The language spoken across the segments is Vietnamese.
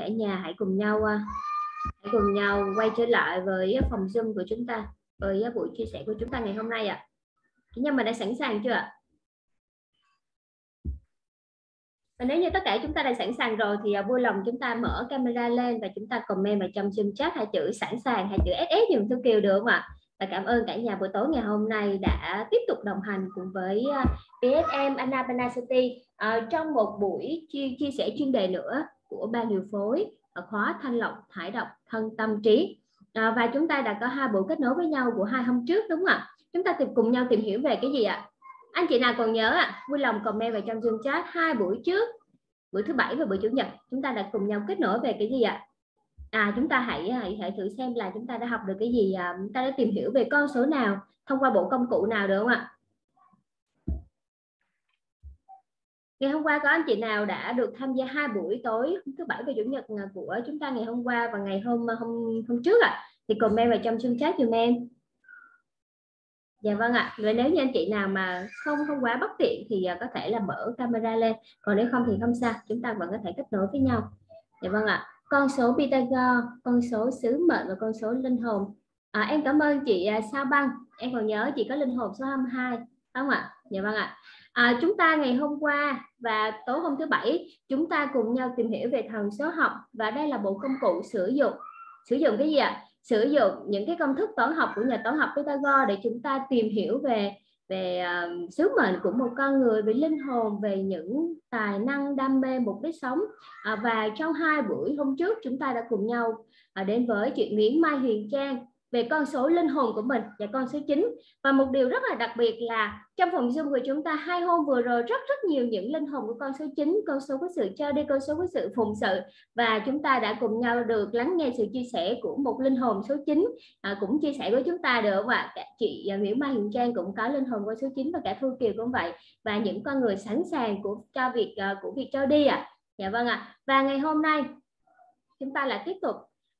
cả nhà hãy cùng nhau à, hãy cùng nhau quay trở lại với phòng zoom của chúng ta với buổi chia sẻ của chúng ta ngày hôm nay ạ à. cả nhà mình đã sẵn sàng chưa ạ và nếu như tất cả chúng ta đã sẵn sàng rồi thì à, vui lòng chúng ta mở camera lên và chúng ta comment vào trong Zoom chat hai chữ sẵn sàng hai chữ SS dùng thư kiều được không ạ? Và cảm ơn cả nhà buổi tối ngày hôm nay đã tiếp tục đồng hành cùng với à, BFM Anna Panacity uh, ờ, trong một buổi chia, chia sẻ chuyên đề nữa của ban điều phối ở khóa thanh lọc thải độc thân tâm trí. À, và chúng ta đã có hai buổi kết nối với nhau của hai hôm trước đúng không ạ? Chúng ta tìm cùng nhau tìm hiểu về cái gì ạ? Anh chị nào còn nhớ ạ? Vui lòng comment vào trong zoom chat hai buổi trước buổi thứ bảy và buổi chủ nhật. Chúng ta đã cùng nhau kết nối về cái gì ạ? À chúng ta hãy à, hãy hãy thử xem là chúng ta đã học được cái gì à, chúng ta đã tìm hiểu về con số nào thông qua bộ công cụ nào được không ạ? Ngày hôm qua có anh chị nào đã được tham gia hai buổi tối thứ bảy và chủ nhật à, của chúng ta ngày hôm qua và ngày hôm à, hôm hôm trước ạ? À? thì comment vào trong chương chat giùm em. Dạ vâng ạ. Và nếu như anh chị nào mà không không quá bất tiện thì à, có thể là mở camera lên. Còn nếu không thì không sao chúng ta vẫn có thể kết nối với nhau. Dạ vâng ạ. Con số Pythagore con số sứ mệnh và con số linh hồn. À, em cảm ơn chị Sao Băng. Em còn nhớ chị có linh hồn số 22 không ạ? Dạ vâng ạ à, chúng ta ngày hôm qua và tối hôm thứ bảy chúng ta cùng nhau tìm hiểu về thần số học và đây là bộ công cụ sử dụng. Sử dụng cái gì ạ? Sử dụng những cái công thức toán học của nhà toán học Pythagore để chúng ta tìm hiểu về về uh, sứ mệnh của một con người về linh hồn về những tài năng đam mê mục đích sống. À, và trong hai buổi hôm trước chúng ta đã cùng nhau à, đến với chuyện Nguyễn Mai Huyền Trang về con số linh hồn của mình và con số 9 và một điều rất là đặc biệt là trong phòng Zoom của chúng ta hai hôm vừa rồi rất rất nhiều những linh hồn của con số 9 con số có sự cho đi con số có sự phụng sự. Và chúng ta đã cùng nhau được lắng nghe sự chia sẻ của một linh hồn số 9 à, cũng chia sẻ với chúng ta được và cả chị à, Nguyễn Mai Hiền Trang cũng có linh hồn con số 9 và cả Thu Kiều cũng vậy. Và những con người sẵn sàng của cho việc uh, của việc cho đi ạ. À. dạ vâng ạ. À. và ngày hôm nay chúng ta lại tiếp tục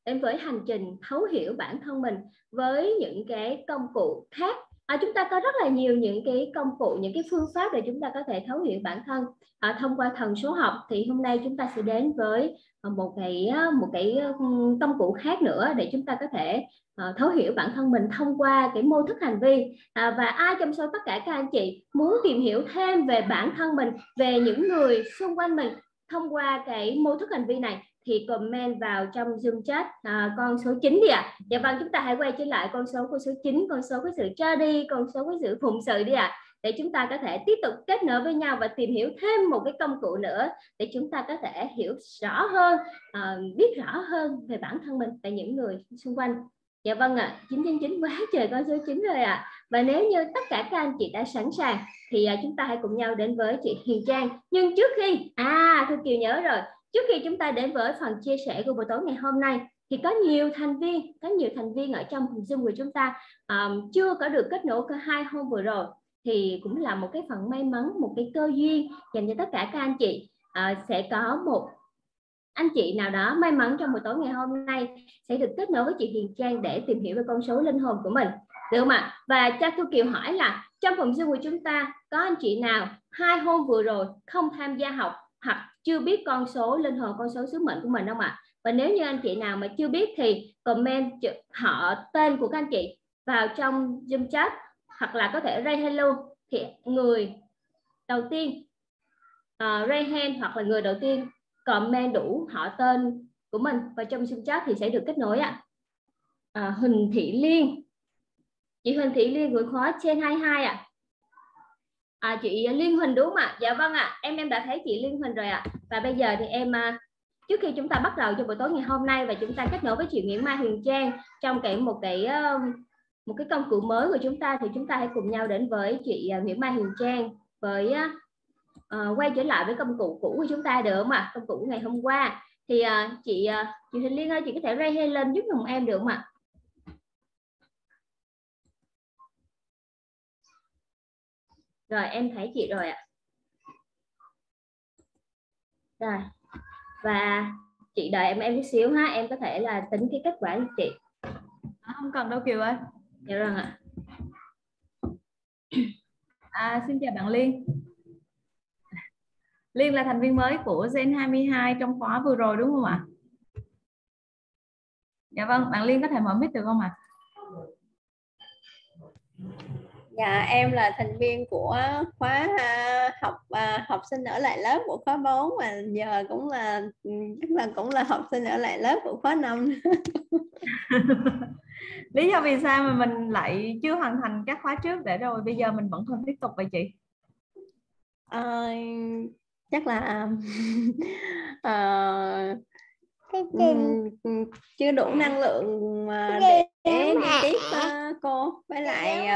đến với hành trình thấu hiểu bản thân mình với những cái công cụ khác. À, chúng ta có rất là nhiều những cái công cụ những cái phương pháp để chúng ta có thể thấu hiểu bản thân à, thông qua thần số học. Thì hôm nay chúng ta sẽ đến với à, một cái à, một cái ừ, công cụ khác nữa để chúng ta có thể uh, thấu hiểu bản thân mình thông qua cái mô thức hành vi. À, và ai trong số tất cả các anh chị muốn tìm hiểu thêm về bản thân mình về những người xung quanh mình thông qua cái mô thức hành vi này thì comment vào trong Zoom chat à, con số 9 đi ạ. À. Dạ vâng, chúng ta hãy quay trở lại con số con số 9, con số của sự cho đi, con số của sự phụng sự đi ạ. À, để chúng ta có thể tiếp tục kết nối với nhau và tìm hiểu thêm một cái công cụ nữa để chúng ta có thể hiểu rõ hơn, à, biết rõ hơn về bản thân mình và những người xung quanh. Dạ vâng ạ, à, 999 quá trời con số 9 rồi ạ. À. Và nếu như tất cả các anh chị đã sẵn sàng thì à, chúng ta hãy cùng nhau đến với chị Hiền Trang. Nhưng trước khi, à, thu Kiều nhớ rồi, Trước khi chúng ta đến với phần chia sẻ của buổi tối ngày hôm nay thì có nhiều thành viên, có nhiều thành viên ở trong Zoom của chúng ta um, chưa có được kết nối cả hai hôm vừa rồi. Thì cũng là một cái phần may mắn, một cái cơ duyên dành cho tất cả các anh chị. Uh, sẽ có một anh chị nào đó may mắn trong buổi tối ngày hôm nay sẽ được kết nối với chị Hiền Trang để tìm hiểu về con số linh hồn của mình. Được không ạ? Và cha Thu Kiều hỏi là trong phòng Zoom của chúng ta có anh chị nào hai hôm vừa rồi không tham gia học hoặc chưa biết con số linh hồn con số sứ mệnh của mình không ạ? Và nếu như anh chị nào mà chưa biết thì comment họ tên của các anh chị vào trong zoom chat hoặc là có thể ray hello thì người đầu tiên ờ, uh, ray hand hoặc là người đầu tiên comment đủ họ tên của mình vào trong zoom chat thì sẽ được kết nối ạ. À, Huỳnh Thị Liên. Chị Huỳnh Thị Liên gửi khóa trên 22 ạ. à à, chị Liên Huỳnh đúng không ạ? Dạ vâng ạ. Em em đã thấy chị Liên Huỳnh rồi ạ. Và bây giờ thì em à, trước khi chúng ta bắt đầu cho buổi tối ngày hôm nay và chúng ta kết nối với chị Nguyễn Mai Huyền Trang trong cái một cái ờ, một cái công cụ mới của chúng ta thì chúng ta hãy cùng nhau đến với chị à, Nguyễn Mai Huyền Trang với uh, quay trở lại với công cụ cũ của chúng ta được không ạ? Công cụ ngày hôm qua. Thì uh, chị uh, chị Huỳnh Liên ơi chị có thể ray lên giúp cùng em được không ạ? Rồi em thấy chị rồi ạ. Rồi và chị đợi em em chút xíu ha. Em có thể là tính cái kết quả của chị. À, không cần đâu Kiều ơi. Dạ rồi vâng ạ. À, xin chào bạn Liên. Liên là thành viên mới của Gen 22 trong khóa vừa rồi đúng không ạ? dạ vâng bạn Liên có thể mở mic được không ạ? à? Dạ em là thành viên của khóa uh, học uh, học sinh ở lại lớp của khóa 4 và giờ cũng là chắc là cũng là học sinh ở lại lớp của khóa 5. Lý do vì sao mà mình lại chưa hoàn thành các khóa trước để rồi bây giờ mình vẫn còn tiếp tục vậy chị? Uh, chắc là uh, chưa đủ năng lượng để để đi tiếp uh, cô. Với lại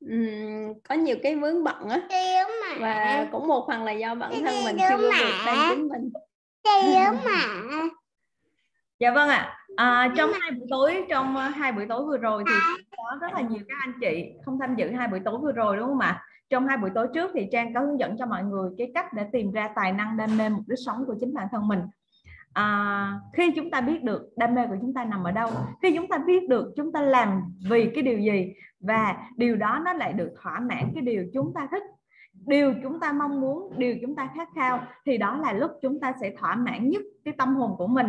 um, có nhiều cái vướng bận á. Và cũng một phần là do bản thân mình chưa được đang chính mình. Dạ vâng ạ. À, trong hai buổi tối trong hai buổi tối vừa rồi thì có rất là nhiều các anh chị không tham dự hai buổi tối vừa rồi đúng không ạ? Trong hai buổi tối trước thì trang có hướng dẫn cho mọi người cái cách để tìm ra tài năng đam mê mục đích sống của chính bản thân mình à, khi chúng ta biết được đam mê của chúng ta nằm ở đâu khi chúng ta biết được chúng ta làm vì cái điều gì và điều đó nó lại được thỏa mãn cái điều chúng ta thích điều chúng ta mong muốn điều chúng ta khát khao thì đó là lúc chúng ta sẽ thỏa mãn nhất cái tâm hồn của mình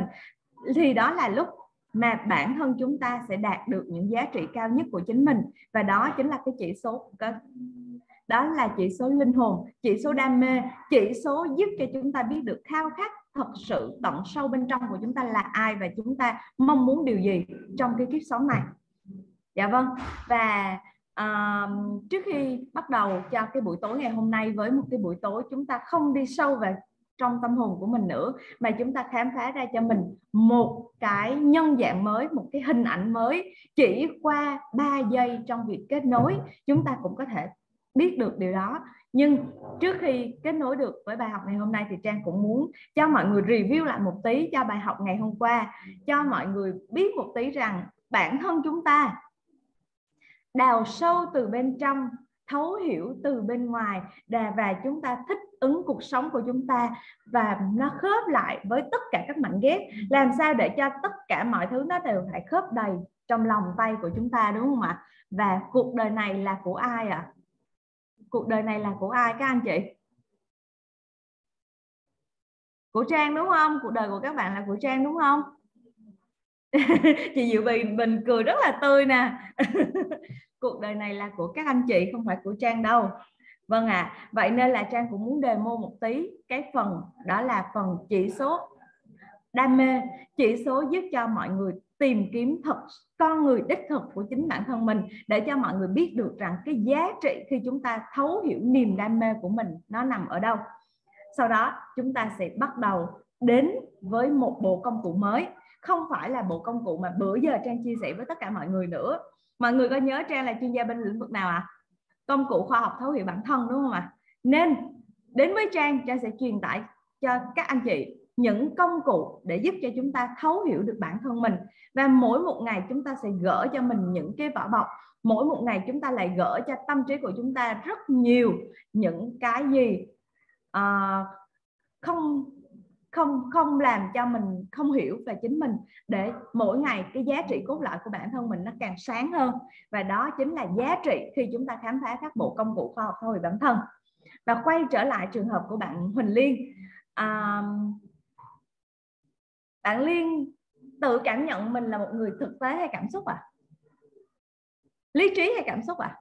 thì đó là lúc mà bản thân chúng ta sẽ đạt được những giá trị cao nhất của chính mình và đó chính là cái chỉ số đó là chỉ số linh hồn chỉ số đam mê chỉ số giúp cho chúng ta biết được khao khát thật sự tận sâu bên trong của chúng ta là ai và chúng ta mong muốn điều gì trong cái kiếp sống này? Dạ vâng. Và uh, trước khi bắt đầu cho cái buổi tối ngày hôm nay với một cái buổi tối chúng ta không đi sâu vào trong tâm hồn của mình nữa mà chúng ta khám phá ra cho mình một cái nhân dạng mới một cái hình ảnh mới chỉ qua 3 giây trong việc kết nối chúng ta cũng có thể biết được điều đó nhưng trước khi kết nối được với bài học ngày hôm nay thì trang cũng muốn cho mọi người review lại một tí cho bài học ngày hôm qua, cho mọi người biết một tí rằng bản thân chúng ta đào sâu từ bên trong, thấu hiểu từ bên ngoài và chúng ta thích ứng cuộc sống của chúng ta và nó khớp lại với tất cả các mảnh ghép làm sao để cho tất cả mọi thứ nó đều phải khớp đầy trong lòng tay của chúng ta, đúng không ạ và cuộc đời này là của ai ạ à? Cuộc đời này là của ai các anh chị? Của trang đúng không? Cuộc đời của các bạn là của trang đúng không? Chị diệu bình bình cười rất là tươi nè. Cuộc đời này là của các anh chị không phải của trang đâu. Vâng ạ. À, vậy nên là trang cũng muốn đề mô một tí cái phần đó là phần chỉ số đam mê. Chỉ số giúp cho mọi người tìm kiếm thật, con người đích thực của chính bản thân mình để cho mọi người biết được rằng cái giá trị khi chúng ta thấu hiểu niềm đam mê của mình nó nằm ở đâu sau đó, chúng ta sẽ bắt đầu đến với một bộ công cụ mới không phải là bộ công cụ mà bữa giờ trang chia sẻ với tất cả mọi người nữa mọi người có nhớ trang là chuyên gia bên lĩnh vực nào ạ à? công cụ khoa học thấu hiểu bản thân, đúng không ạ à? nên đến với trang trang sẽ truyền tải cho các anh chị những công cụ để giúp cho chúng ta thấu hiểu được bản thân mình. Và mỗi một ngày chúng ta sẽ gỡ cho mình những cái vỏ bọc. Mỗi một ngày chúng ta lại gỡ cho tâm trí của chúng ta rất nhiều những cái gì uh, không không không làm cho mình không hiểu về chính mình. Để mỗi ngày cái giá trị cốt lõi của bản thân mình nó càng sáng hơn. Và đó chính là giá trị khi chúng ta khám phá các bộ công cụ khoa học xã bản thân. Và quay trở lại trường hợp của bạn Huỳnh Liên. À, bạn Liên tự cảm nhận mình là một người thực tế hay cảm xúc à lý trí hay cảm xúc à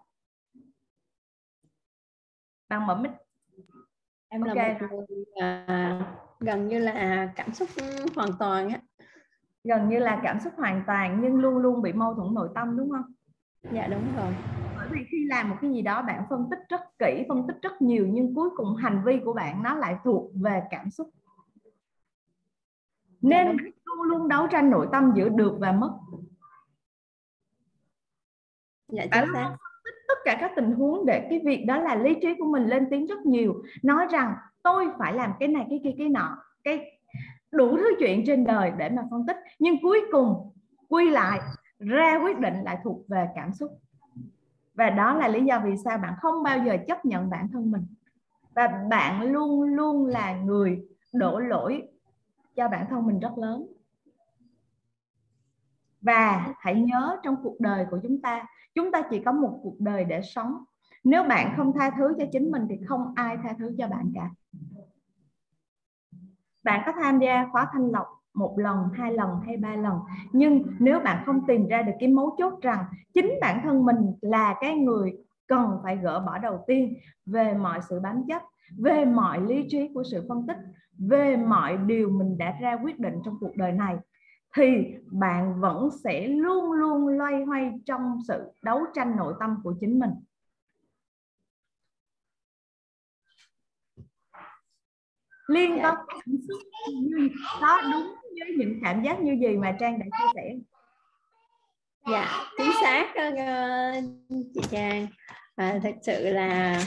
bạn mở mic. Em okay. là một người à, gần như là cảm xúc hoàn toàn á. Gần như là cảm xúc hoàn toàn nhưng luôn luôn bị mâu thuẫn nội tâm đúng không? Dạ đúng rồi. Bởi vì khi làm một cái gì đó bạn phân tích rất kỹ phân tích rất nhiều nhưng cuối cùng hành vi của bạn nó lại thuộc về cảm xúc nên luôn luôn đấu tranh nội tâm giữa được và mất. Dạ, bạn luôn tất cả các tình huống để cái việc đó là lý trí của mình lên tiếng rất nhiều. Nói rằng tôi phải làm cái này cái kia cái nọ. Cái đủ thứ chuyện trên đời để mà phân tích. Nhưng cuối cùng quy lại ra quyết định lại thuộc về cảm xúc. Và đó là lý do vì sao bạn không bao giờ chấp nhận bản thân mình. Và bạn luôn luôn là người đổ lỗi cho bản thân mình rất lớn. Và hãy nhớ trong cuộc đời của chúng ta chúng ta chỉ có một cuộc đời để sống. Nếu bạn không tha thứ cho chính mình thì không ai tha thứ cho bạn cả. Bạn có tham gia khóa thanh lọc một lần, hai lần hay ba lần. Nhưng nếu bạn không tìm ra được cái mấu chốt rằng chính bản thân mình là cái người cần phải gỡ bỏ đầu tiên về mọi sự bám chấp về mọi lý trí của sự phân tích về mọi điều mình đã ra quyết định trong cuộc đời này thì bạn vẫn sẽ luôn luôn loay hoay trong sự đấu tranh nội tâm của chính mình. Liên có cảm xúc như có đúng với những cảm giác như gì mà trang đã chia sẻ? Dạ chính xác chị trang. À, thật sự là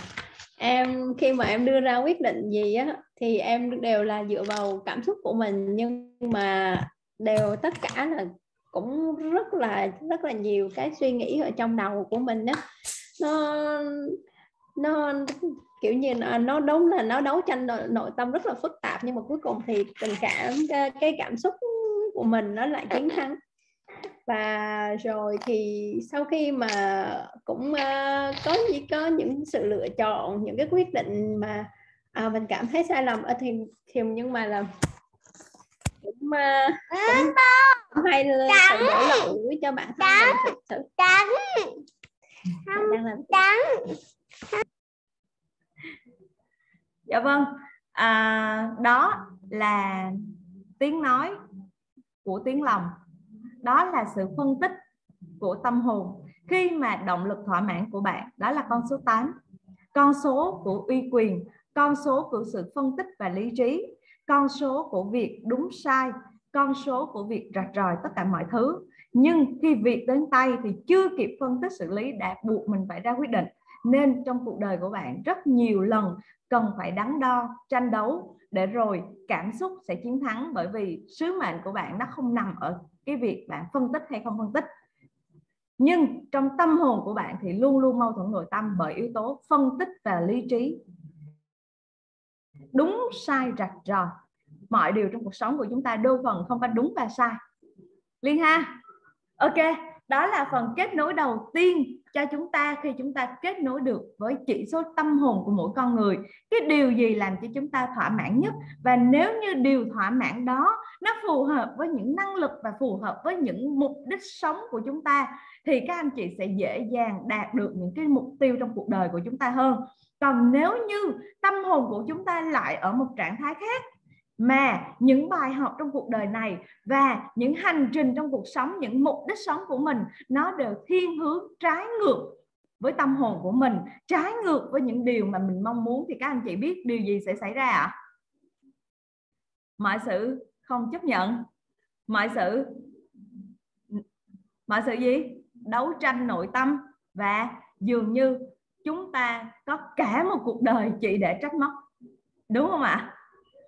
em khi mà em đưa ra quyết định gì á thì em đều là dựa vào cảm xúc của mình nhưng mà đều tất cả là cũng rất là rất là nhiều cái suy nghĩ ở trong đầu của mình á. Nó nó kiểu như nó đúng là nó đấu tranh nội, nội tâm rất là phức tạp nhưng mà cuối cùng thì tình cảm cái, cái cảm xúc của mình nó lại chiến thắng và rồi thì sau khi mà cũng uh, có có những sự lựa chọn những cái quyết định mà à, mình cảm thấy sai lầm ở thì thì nhưng mà là cũng, uh, cũng hay là phải đổ lỗi cho bản thân mình thực sự. Đang làm trắng dạ vâng. À, đó là tiếng nói của tiếng lòng đó là sự phân tích của tâm hồn khi mà động lực thỏa mãn của bạn, đó là con số 8 con số của uy quyền, con số của sự phân tích và lý trí, con số của việc đúng sai, con số của việc rạch ròi tất cả mọi thứ. Nhưng khi việc đến tay thì chưa kịp phân tích xử lý đã buộc mình phải ra quyết định. Nên trong cuộc đời của bạn, rất nhiều lần cần phải đắn đo, tranh đấu để rồi cảm xúc sẽ chiến thắng bởi vì sứ mệnh của bạn nó không nằm ở cái việc bạn phân tích hay không phân tích. Nhưng trong tâm hồn của bạn thì luôn luôn mâu thuẫn nội tâm bởi yếu tố phân tích và lý trí. Đúng, sai, rạch ròi mọi điều trong cuộc sống của chúng ta đôi phần không phải đúng và sai. Liên ha? Ok, đó là phần kết nối đầu tiên cho chúng ta khi chúng ta kết nối được với chỉ số tâm hồn của mỗi con người. Cái điều gì làm cho chúng ta thỏa mãn nhất? Và nếu như điều thỏa mãn đó nó phù hợp với những năng lực và phù hợp với những mục đích sống của chúng ta, thì các anh chị sẽ dễ dàng đạt được những cái mục tiêu trong cuộc đời của chúng ta hơn. Còn nếu như tâm hồn của chúng ta lại ở một trạng thái khác mà những bài học trong cuộc đời này và những hành trình trong cuộc sống, những mục đích sống của mình, nó đều thiên hướng trái ngược với tâm hồn của mình, trái ngược với những điều mà mình mong muốn. Thì các anh chị biết điều gì sẽ xảy ra ạ? À? mọi sự không chấp nhận. Mọi sự mọi sự gì? Đấu tranh nội tâm. Và dường như chúng ta có cả một cuộc đời chị để trách móc. Đúng không ạ?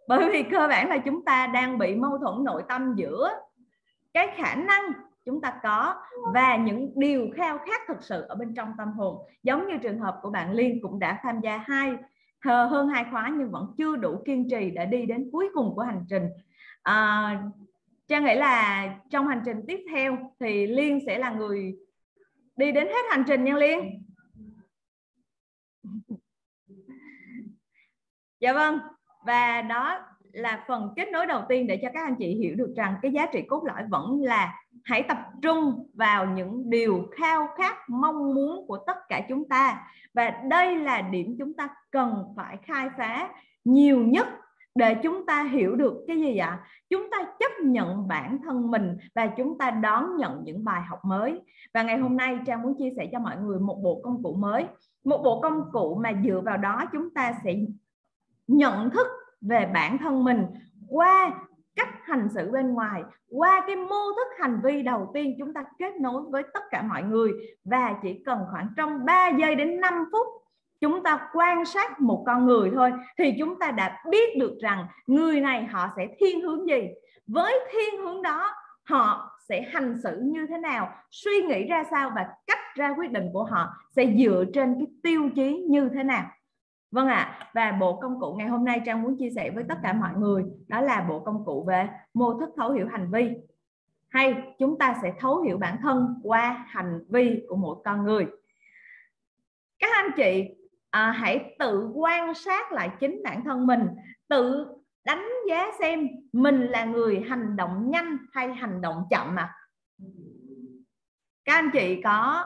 Bởi vì cơ bản là chúng ta đang bị mâu thuẫn nội tâm giữa cái khả năng chúng ta có và những điều khao khát thực sự ở bên trong tâm hồn. Giống như trường hợp của bạn Liên cũng đã tham gia hai hơn hai khóa nhưng vẫn chưa đủ kiên trì để đi đến cuối cùng của hành trình. À, Trang nghĩ là trong hành trình tiếp theo thì Liên sẽ là người đi đến hết hành trình nha Liên. Dạ vâng và đó là phần kết nối đầu tiên để cho các anh chị hiểu được rằng cái giá trị cốt lõi vẫn là hãy tập trung vào những điều khao khát mong muốn của tất cả chúng ta. Và đây là điểm chúng ta cần phải khai phá nhiều nhất để chúng ta hiểu được cái gì ạ? Chúng ta chấp nhận bản thân mình và chúng ta đón nhận những bài học mới. Và ngày hôm nay trang muốn chia sẻ cho mọi người một bộ công cụ mới. Một bộ công cụ mà dựa vào đó chúng ta sẽ nhận thức về bản thân mình qua cách hành xử bên ngoài, qua cái mô thức hành vi đầu tiên chúng ta kết nối với tất cả mọi người. Và chỉ cần khoảng trong 3 giây đến 5 phút, chúng ta quan sát một con người thôi, thì chúng ta đã biết được rằng người này họ sẽ thiên hướng gì. Với thiên hướng đó, họ sẽ hành xử như thế nào, suy nghĩ ra sao và cách ra quyết định của họ sẽ dựa trên cái tiêu chí như thế nào. Vâng ạ, à, và bộ công cụ ngày hôm nay Trang muốn chia sẻ với tất cả mọi người đó là bộ công cụ về mô thức thấu hiểu hành vi. Hay chúng ta sẽ thấu hiểu bản thân qua hành vi của mỗi con người. Các anh chị à, hãy tự quan sát lại chính bản thân mình, tự đánh giá xem mình là người hành động nhanh hay hành động chậm à. các anh chị có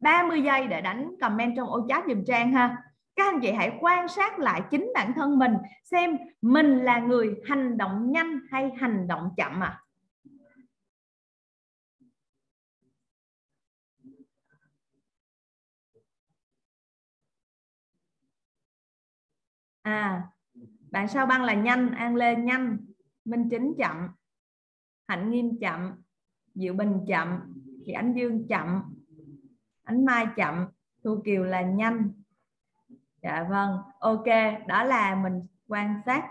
30 giây để đánh comment trong ô chat dùm Trang ha các anh chị hãy quan sát lại chính bản thân mình, xem mình là người hành động nhanh hay hành động chậm à à bạn sao băng là nhanh, an lê nhanh, minh chính chậm, hạnh nghiêm chậm, diệu bình chậm thì ánh dương chậm, ánh mai chậm, thu kiều là nhanh dạ vâng ok đó là mình quan sát.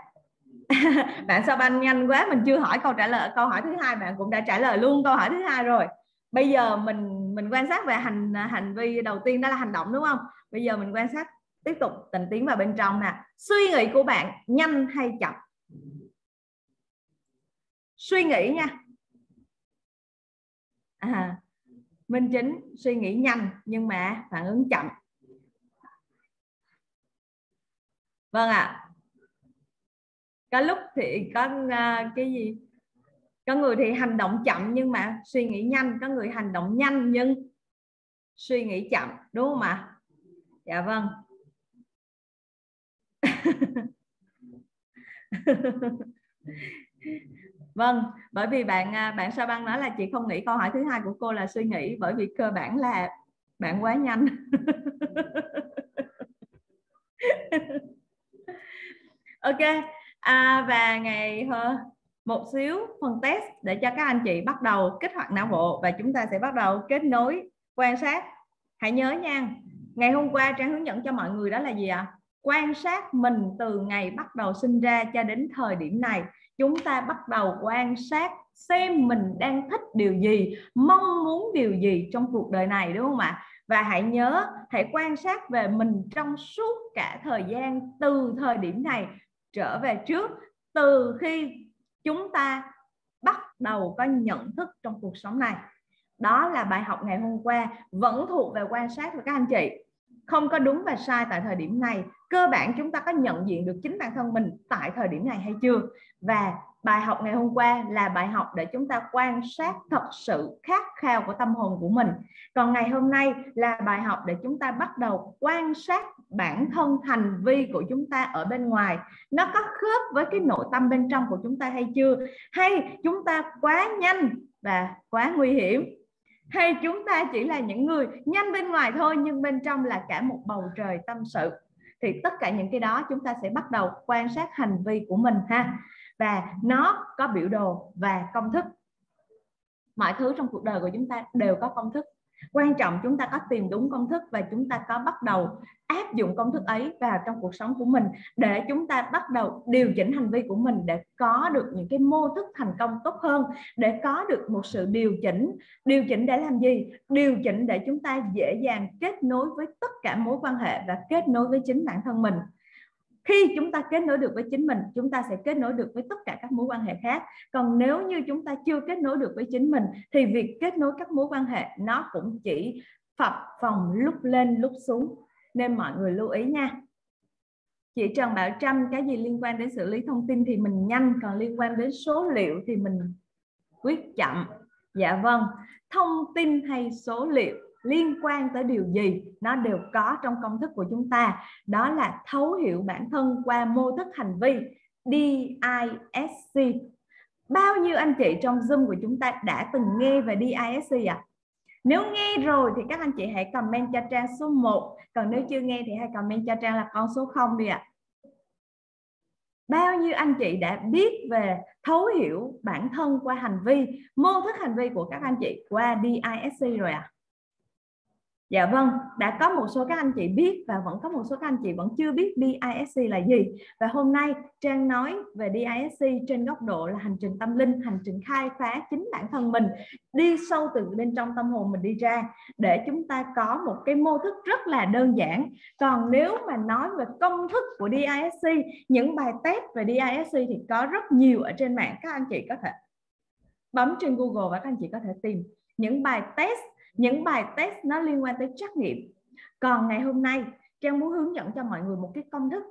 Bạn sao banh nhanh quá mình chưa hỏi câu trả lời câu hỏi thứ hai bạn cũng đã trả lời luôn câu hỏi thứ hai rồi. Bây giờ mình mình quan sát về hành hành vi đầu tiên đó là hành động đúng không? Bây giờ mình quan sát tiếp tục tình tiến vào bên trong nè. Suy nghĩ của bạn nhanh hay chậm? Suy nghĩ nha. À, minh chính suy nghĩ nhanh nhưng mà phản ứng chậm. Vâng ạ. Có lúc thì có uh, cái gì? Có người thì hành động chậm nhưng mà suy nghĩ nhanh có người hành động nhanh nhưng suy nghĩ chậm đúng không ạ? Dạ vâng. Vâng bởi vì bạn à, bạn sa băng nói là chị không nghĩ câu hỏi thứ hai của cô là suy nghĩ bởi vì cơ bản là bạn quá nhanh. ok. À, và ngày ờ, một xíu phần test để cho các anh chị bắt đầu kích hoạt não bộ và chúng ta sẽ bắt đầu kết nối quan sát. Hãy nhớ nha ngày hôm qua trang hướng dẫn cho mọi người đó là gì ạ? À? quan sát mình từ ngày bắt đầu sinh ra cho đến thời điểm này. Chúng ta bắt đầu quan sát xem mình đang thích điều gì mong muốn điều gì trong cuộc đời này đúng không ạ? Và hãy nhớ hãy quan sát về mình trong suốt cả thời gian từ thời điểm này trở về trước từ khi chúng ta bắt đầu có nhận thức trong cuộc sống này. Đó là bài học ngày hôm qua, vẫn thuộc về quan sát của các anh chị. Không có đúng và sai tại thời điểm này, cơ bản chúng ta có nhận diện được chính bản thân mình tại thời điểm này hay chưa? Và bài học ngày hôm qua là bài học để chúng ta quan sát thật sự khát khao của tâm hồn của mình. Còn ngày hôm nay là bài học để chúng ta bắt đầu quan sát bản thân hành vi của chúng ta ở bên ngoài. Nó có khớp với cái nội tâm bên trong của chúng ta hay chưa? Hay chúng ta quá nhanh và quá nguy hiểm? Hay chúng ta chỉ là những người nhanh bên ngoài thôi, nhưng bên trong là cả một bầu trời tâm sự? Thì tất cả những cái đó chúng ta sẽ bắt đầu quan sát hành vi của mình ha và nó có biểu đồ và công thức. Mọi thứ trong cuộc đời của chúng ta đều có công thức. Quan trọng chúng ta có tìm đúng công thức và chúng ta có bắt đầu áp dụng công thức ấy vào trong cuộc sống của mình để chúng ta bắt đầu điều chỉnh hành vi của mình để có được những cái mô thức thành công tốt hơn, để có được một sự điều chỉnh. Điều chỉnh để làm gì? Điều chỉnh để chúng ta dễ dàng kết nối với tất cả mối quan hệ và kết nối với chính bản thân mình khi chúng ta kết nối được với chính mình, chúng ta sẽ kết nối được với tất cả các mối quan hệ khác. Còn nếu như chúng ta chưa kết nối được với chính mình, thì việc kết nối các mối quan hệ nó cũng chỉ phập phòng lúc lên, lúc xuống. Nên mọi người lưu ý nha. Chị Trần Bảo Trâm, cái gì liên quan đến xử lý thông tin thì mình nhanh, còn liên quan đến số liệu thì mình quyết chậm. Dạ vâng. Thông tin hay số liệu? Liên quan tới điều gì, nó đều có trong công thức của chúng ta đó là thấu hiểu bản thân qua mô thức hành vi DISC bao nhiêu anh chị trong Zoom của chúng ta đã từng nghe về DISC ạ à? nếu nghe rồi thì các anh chị hãy comment cho Trang số 1 còn nếu chưa nghe thì hãy comment cho Trang là con số 0 đi ạ à. bao nhiêu anh chị đã biết về thấu hiểu bản thân qua hành vi, mô thức hành vi của các anh chị qua DISC rồi ạ à? Dạ vâng, đã có một số các anh chị biết và vẫn có một số các anh chị vẫn chưa biết DISC là gì. Và hôm nay Trang nói về DISC trên góc độ là hành trình tâm linh, hành trình khai phá chính bản thân mình, đi sâu từ bên trong tâm hồn mình đi ra để chúng ta có một cái mô thức rất là đơn giản. Còn nếu mà nói về công thức của DISC, những bài test về DISC thì có rất nhiều ở trên mạng các anh chị có thể bấm trên Google và các anh chị có thể tìm những bài test những bài test nó liên quan tới trắc nghiệm. Còn ngày hôm nay, trang muốn hướng dẫn cho mọi người một cái công thức.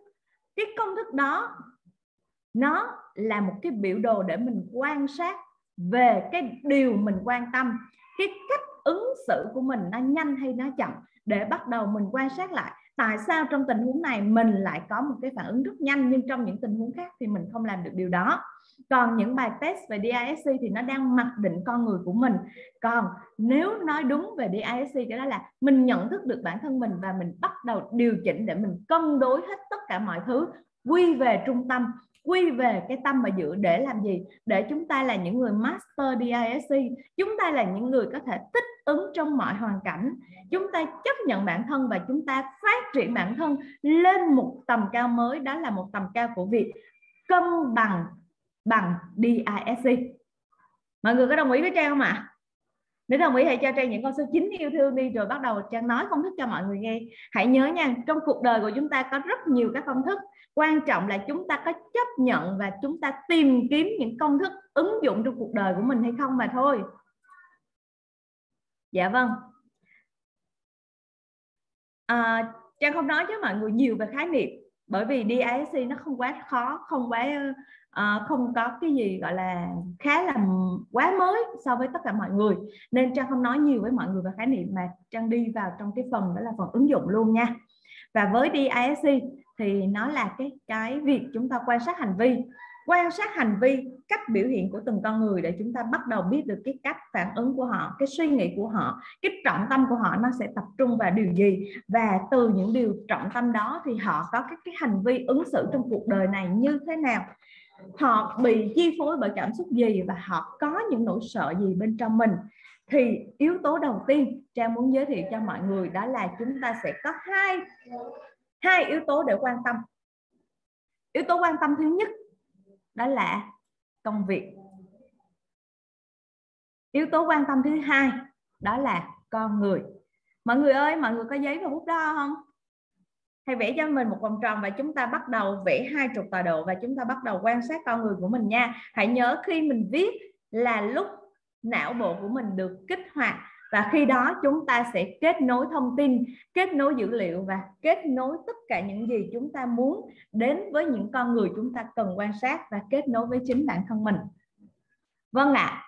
Cái công thức đó, nó là một cái biểu đồ để mình quan sát về cái điều mình quan tâm. Cái cách ứng xử của mình nó nhanh hay nó chậm, để bắt đầu mình quan sát lại tại sao trong tình huống này mình lại có một cái phản ứng rất nhanh, nhưng trong những tình huống khác thì mình không làm được điều đó. Còn những bài test về DISC thì nó đang mặc định con người của mình. Còn nếu nói đúng về DISC cái đó là mình nhận thức được bản thân mình và mình bắt đầu điều chỉnh để mình cân đối hết tất cả mọi thứ, quy về trung tâm, quy về cái tâm mà giữ để làm gì? Để chúng ta là những người master DISC chúng ta là những người có thể thích ứng trong mọi hoàn cảnh. Chúng ta chấp nhận bản thân và chúng ta phát triển bản thân lên một tầm cao mới, đó là một tầm cao của việc cân bằng bằng DISC mọi người có đồng ý với Trang không ạ? À? nếu đồng ý hãy cho Trang những con số 9 yêu thương đi, rồi bắt đầu Trang nói công thức cho mọi người nghe. Hãy nhớ nha, trong cuộc đời của chúng ta có rất nhiều các công thức. Quan trọng là chúng ta có chấp nhận và chúng ta tìm kiếm những công thức ứng dụng trong cuộc đời của mình hay không mà thôi dạ vâng. À, trang không nói với mọi người nhiều về khái niệm bởi vì DISC nó không quá khó không quá uh, không có cái gì gọi là khá là quá mới so với tất cả mọi người. Nên trang không nói nhiều với mọi người về khái niệm mà trang đi vào trong cái phần đó là phần ứng dụng luôn nha. Và với DISC thì nó là cái cái việc chúng ta quan sát hành vi quan sát hành vi, cách biểu hiện của từng con người để chúng ta bắt đầu biết được cái cách phản ứng của họ, cái suy nghĩ của họ, cái trọng tâm của họ nó sẽ tập trung vào điều gì. Và từ những điều trọng tâm đó thì họ có cái cái hành vi ứng xử trong cuộc đời này như thế nào. Họ bị chi phối bởi cảm xúc gì và họ có những nỗi sợ gì bên trong mình? Thì yếu tố đầu tiên trang muốn giới thiệu cho mọi người đó là chúng ta sẽ có hai hai yếu tố để quan tâm. Yếu tố quan tâm thứ nhất đó là công việc. Yếu tố quan tâm thứ hai, đó là con người. Mọi người ơi, mọi người có giấy và bút đo không? Hãy vẽ cho mình một vòng tròn và chúng ta bắt đầu vẽ hai trục tọa độ và chúng ta bắt đầu quan sát con người của mình nha. Hãy nhớ khi mình viết là lúc não bộ của mình được kích hoạt và khi đó chúng ta sẽ kết nối thông tin kết nối dữ liệu và kết nối tất cả những gì chúng ta muốn đến với những con người chúng ta cần quan sát và kết nối với chính bản thân mình. Vâng ạ à,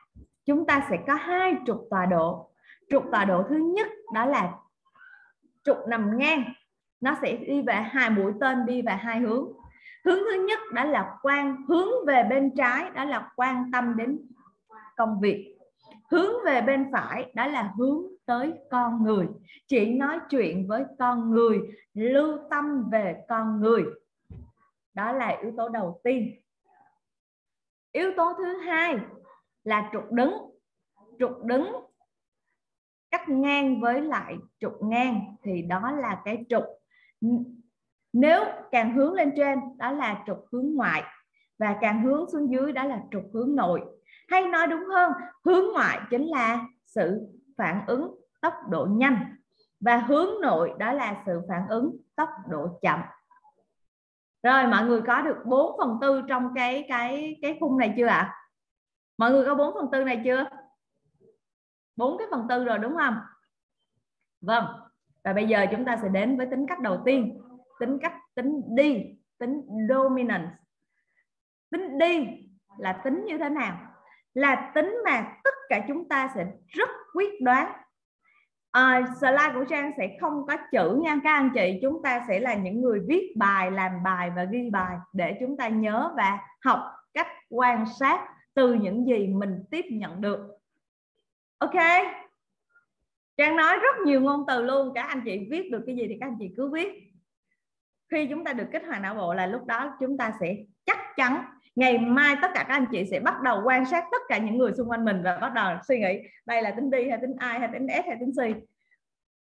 chúng ta sẽ có hai trục tọa độ. Trục tọa độ thứ nhất đó là trục nằm ngang. Nó sẽ đi về hai mũi tên đi về hai hướng. Hướng thứ nhất đó là quan hướng về bên trái đó là quan tâm đến công việc hướng về bên phải đó là hướng tới con người. Chỉ nói chuyện với con người, lưu tâm về con người. Đó là yếu tố đầu tiên. Yếu tố thứ hai là trục đứng. Trục đứng, cắt ngang với lại trục ngang thì đó là cái trục. Nếu càng hướng lên trên đó là trục hướng ngoại và càng hướng xuống dưới đó là trục hướng nội hay nói đúng hơn, hướng ngoại chính là sự phản ứng tốc độ nhanh. Và hướng nội đó là sự phản ứng tốc độ chậm. Rồi, mọi người có được 4 phần tư trong cái cái cái khung này chưa ạ? À? mọi người có 4 phần tư này chưa? Bốn cái phần tư rồi đúng không? Vâng. Và bây giờ chúng ta sẽ đến với tính cách đầu tiên. Tính cách, tính đi, tính dominance. Tính đi là tính như thế nào? Là tính mà tất cả chúng ta sẽ rất quyết đoán. À, slide của trang sẽ không có chữ nha. Các anh chị chúng ta sẽ là những người viết bài làm bài và ghi bài để chúng ta nhớ và học cách quan sát từ những gì mình tiếp nhận được. Ok? Trang nói rất nhiều ngôn từ luôn. Các anh chị viết được cái gì thì các anh chị cứ viết. Khi chúng ta được kích hoạt não bộ là lúc đó chúng ta sẽ chắc chắn ngày mai tất cả các anh chị sẽ bắt đầu quan sát tất cả những người xung quanh mình và bắt đầu suy nghĩ, đây là tính đi hay tính ai hay tính s hay tính c.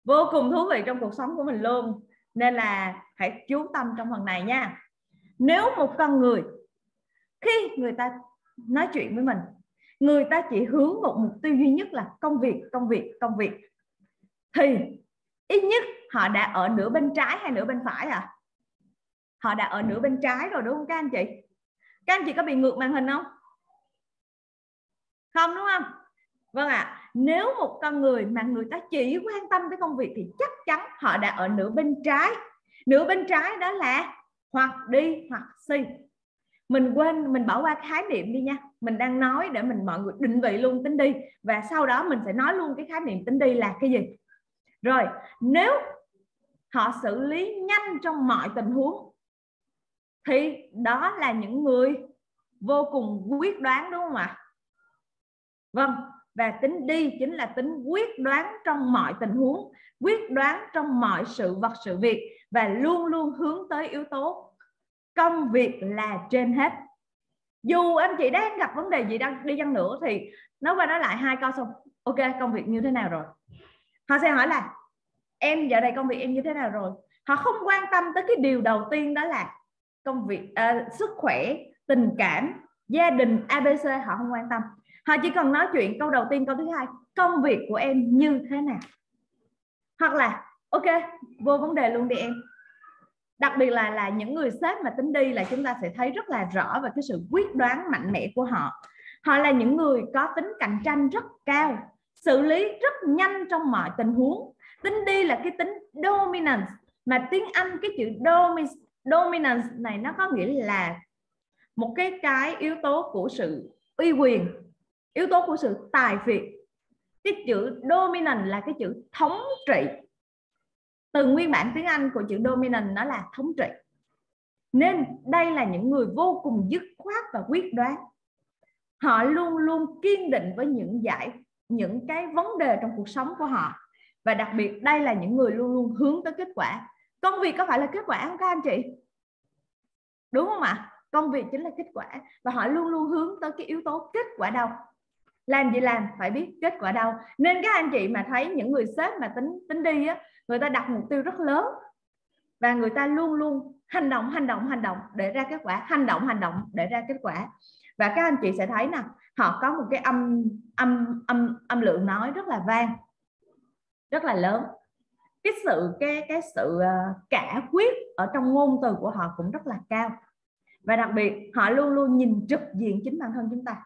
Vô cùng thú vị trong cuộc sống của mình luôn. Nên là hãy chú tâm trong phần này nha. Nếu một con người, khi người ta nói chuyện với mình, người ta chỉ hướng một mục tiêu duy nhất là công việc công việc công việc, thì ít nhất họ đã ở nửa bên trái hay nửa bên phải à? Họ đã ở nửa bên trái rồi đúng không các anh chị? Các anh chị có bị ngược màn hình không? Không đúng không? Vâng ạ. À, nếu một con người mà người ta chỉ quan tâm tới công việc thì chắc chắn họ đã ở nửa bên trái. Nửa bên trái đó là hoặc đi hoặc si mình quên mình bỏ qua khái niệm đi nha. Mình đang nói để mình mọi người định vị luôn tính đi. Và sau đó mình sẽ nói luôn cái khái niệm tính đi là cái gì. Rồi nếu họ xử lý nhanh trong mọi tình huống thì đó là những người vô cùng quyết đoán, đúng không ạ? Vâng và tính đi chính là tính quyết đoán trong mọi tình huống, quyết đoán trong mọi sự vật, sự việc, và luôn luôn hướng tới yếu tố. Công việc là trên hết. Dù anh chị đang gặp vấn đề gì, đang đi chăng nữa thì nói qua nói lại hai câu xong, ok, công việc như thế nào rồi? Họ sẽ hỏi là, em giờ đây công việc em như thế nào rồi? Họ không quan tâm tới cái điều đầu tiên đó là công việc à, sức khỏe tình cảm gia đình abc họ không quan tâm. Họ chỉ cần nói chuyện câu đầu tiên câu thứ hai công việc của em như thế nào? Hoặc là ok vô vấn đề luôn đi em. Đặc biệt là là những người sếp mà tính đi là chúng ta sẽ thấy rất là rõ về cái sự quyết đoán mạnh mẽ của họ. Họ là những người có tính cạnh tranh rất cao xử lý rất nhanh trong mọi tình huống. Tính đi là cái tính dominance mà tiếng anh cái chữ dominance này nó có nghĩa là một cái cái yếu tố của sự uy quyền, yếu tố của sự tài phiệt cái chữ dominant là cái chữ thống trị. Từ nguyên bản tiếng Anh của chữ dominant nó là thống trị. Nên đây là những người vô cùng dứt khoát và quyết đoán. Họ luôn luôn kiên định với những giải, những cái vấn đề trong cuộc sống của họ. Và đặc biệt đây là những người luôn luôn hướng tới kết quả công việc có phải là kết quả không các anh chị? Đúng không ạ? Công việc chính là kết quả và họ luôn luôn hướng tới cái yếu tố kết quả đâu làm gì làm, phải biết kết quả đâu nên các anh chị mà thấy những người sếp mà tính tính đi á, người ta đặt mục tiêu rất lớn và người ta luôn luôn hành động hành động hành động để ra kết quả, hành động hành động để ra kết quả. Và các anh chị sẽ thấy nè, họ có một cái âm âm âm âm lượng nói rất là vang, rất là lớn cái sự, cái cái sự ờ, cả quyết ở trong ngôn từ của họ cũng rất là cao. Và đặc biệt, họ luôn luôn nhìn trực diện chính bản thân chúng ta.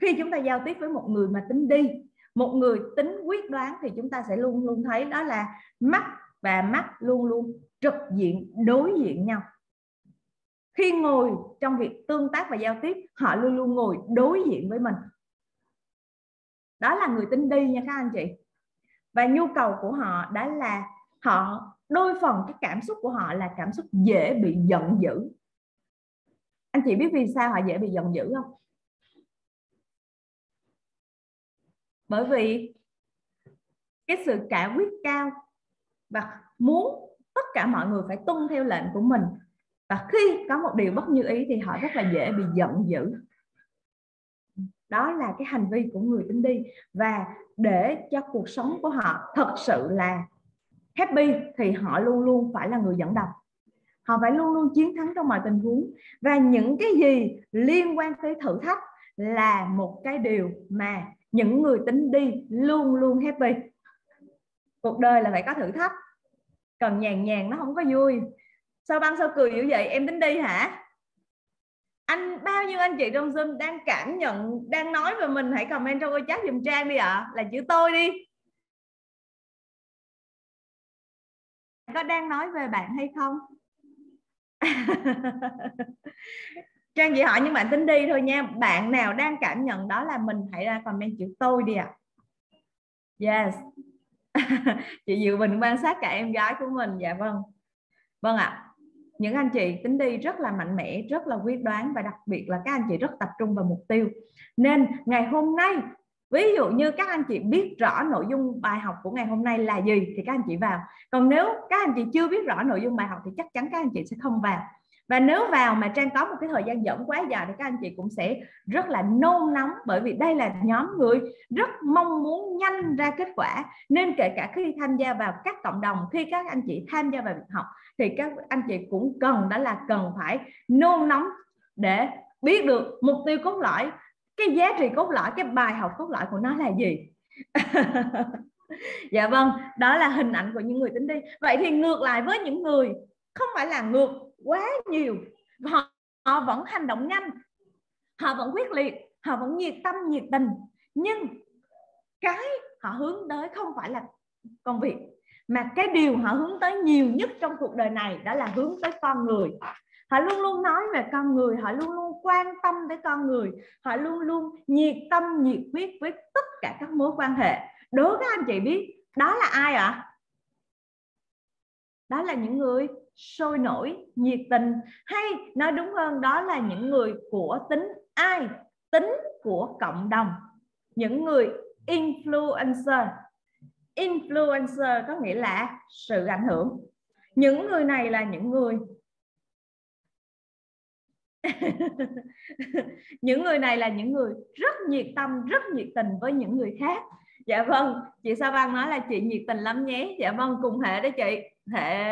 Khi chúng ta giao tiếp với một người mà tính đi, một người tính quyết đoán thì chúng ta sẽ luôn luôn thấy đó là mắt và mắt luôn luôn trực diện, đối diện nhau. Khi ngồi trong việc tương tác và giao tiếp, họ luôn luôn ngồi đối diện với mình. Đó là người tính đi nha các anh chị và nhu cầu của họ đó là họ, đôi phần cái cảm xúc của họ là cảm xúc dễ bị giận dữ. Anh chị biết vì sao họ dễ bị giận dữ không? Bởi vì cái sự cả quyết cao và muốn tất cả mọi người phải tuân theo lệnh của mình. Và khi có một điều bất như ý thì họ rất là dễ bị giận dữ đó là cái hành vi của người tính đi. Và để cho cuộc sống của họ thật sự là happy thì họ luôn luôn phải là người dẫn đầu. Họ phải luôn luôn chiến thắng trong mọi tình huống. Và những cái gì liên quan tới thử thách là một cái điều mà những người tính đi luôn luôn happy. Cuộc đời là phải có thử thách. Còn nhàn nhàn nó không có vui. Sao băng sao cười dữ vậy? Em tính đi hả? Anh, bao nhiêu anh chị trong zoom đang cảm nhận, đang nói về mình? Hãy comment trong ô chat dùm trang đi ạ. À. là chữ tôi đi. Có đang nói về bạn hay không? Trang chỉ hỏi nhưng bạn tính đi thôi nha. Bạn nào đang cảm nhận đó là mình? Hãy ra comment chữ tôi đi ạ. À. yes. Chị dự Bình quan sát cả em gái của mình. Dạ vâng. Vâng ạ. à những anh chị tính đi rất là mạnh mẽ, rất là quyết đoán và đặc biệt là các anh chị rất tập trung vào mục tiêu. Nên ngày hôm nay, ví dụ như các anh chị biết rõ nội dung bài học của ngày hôm nay là gì thì các anh chị vào. Còn nếu các anh chị chưa biết rõ nội dung bài học thì chắc chắn các anh chị sẽ không vào và nếu vào mà trang có một cái thời gian dẫn quá dài thì các anh chị cũng sẽ rất là nôn nóng bởi vì đây là nhóm người rất mong muốn nhanh ra kết quả. Nên kể cả khi tham gia vào các cộng đồng, khi các anh chị tham gia vào việc học thì các anh chị cũng cần, đó là cần phải nôn nóng để biết được mục tiêu cốt lõi, cái giá trị cốt lõi, cái bài học cốt lõi của nó là gì. Dạ vâng đó là hình ảnh của những người tính đi. Vậy thì ngược lại với những người, không phải là ngược quá nhiều họ, họ vẫn hành động nhanh. Họ vẫn quyết liệt họ vẫn nhiệt tâm nhiệt tình. Nhưng cái họ hướng tới không phải là công việc mà cái điều họ hướng tới nhiều nhất trong cuộc đời này đó là hướng tới con người. Họ luôn luôn nói về con người họ luôn luôn quan tâm tới con người. Họ luôn luôn nhiệt tâm nhiệt huyết với tất cả các mối quan hệ. Đố các anh chị biết đó là ai ạ? À? đó là những người sôi nổi, nhiệt tình. Hay, nói đúng hơn, đó là những người của tính ai? Tính của cộng đồng. Những người influencer. Influencer có nghĩa là sự ảnh hưởng. Những người này là những người những người này là những người rất nhiệt tâm, rất nhiệt tình với những người khác. Dạ vâng chị sa văn nói là chị nhiệt tình lắm nhé. Dạ vâng cùng hệ đó chị. Hệ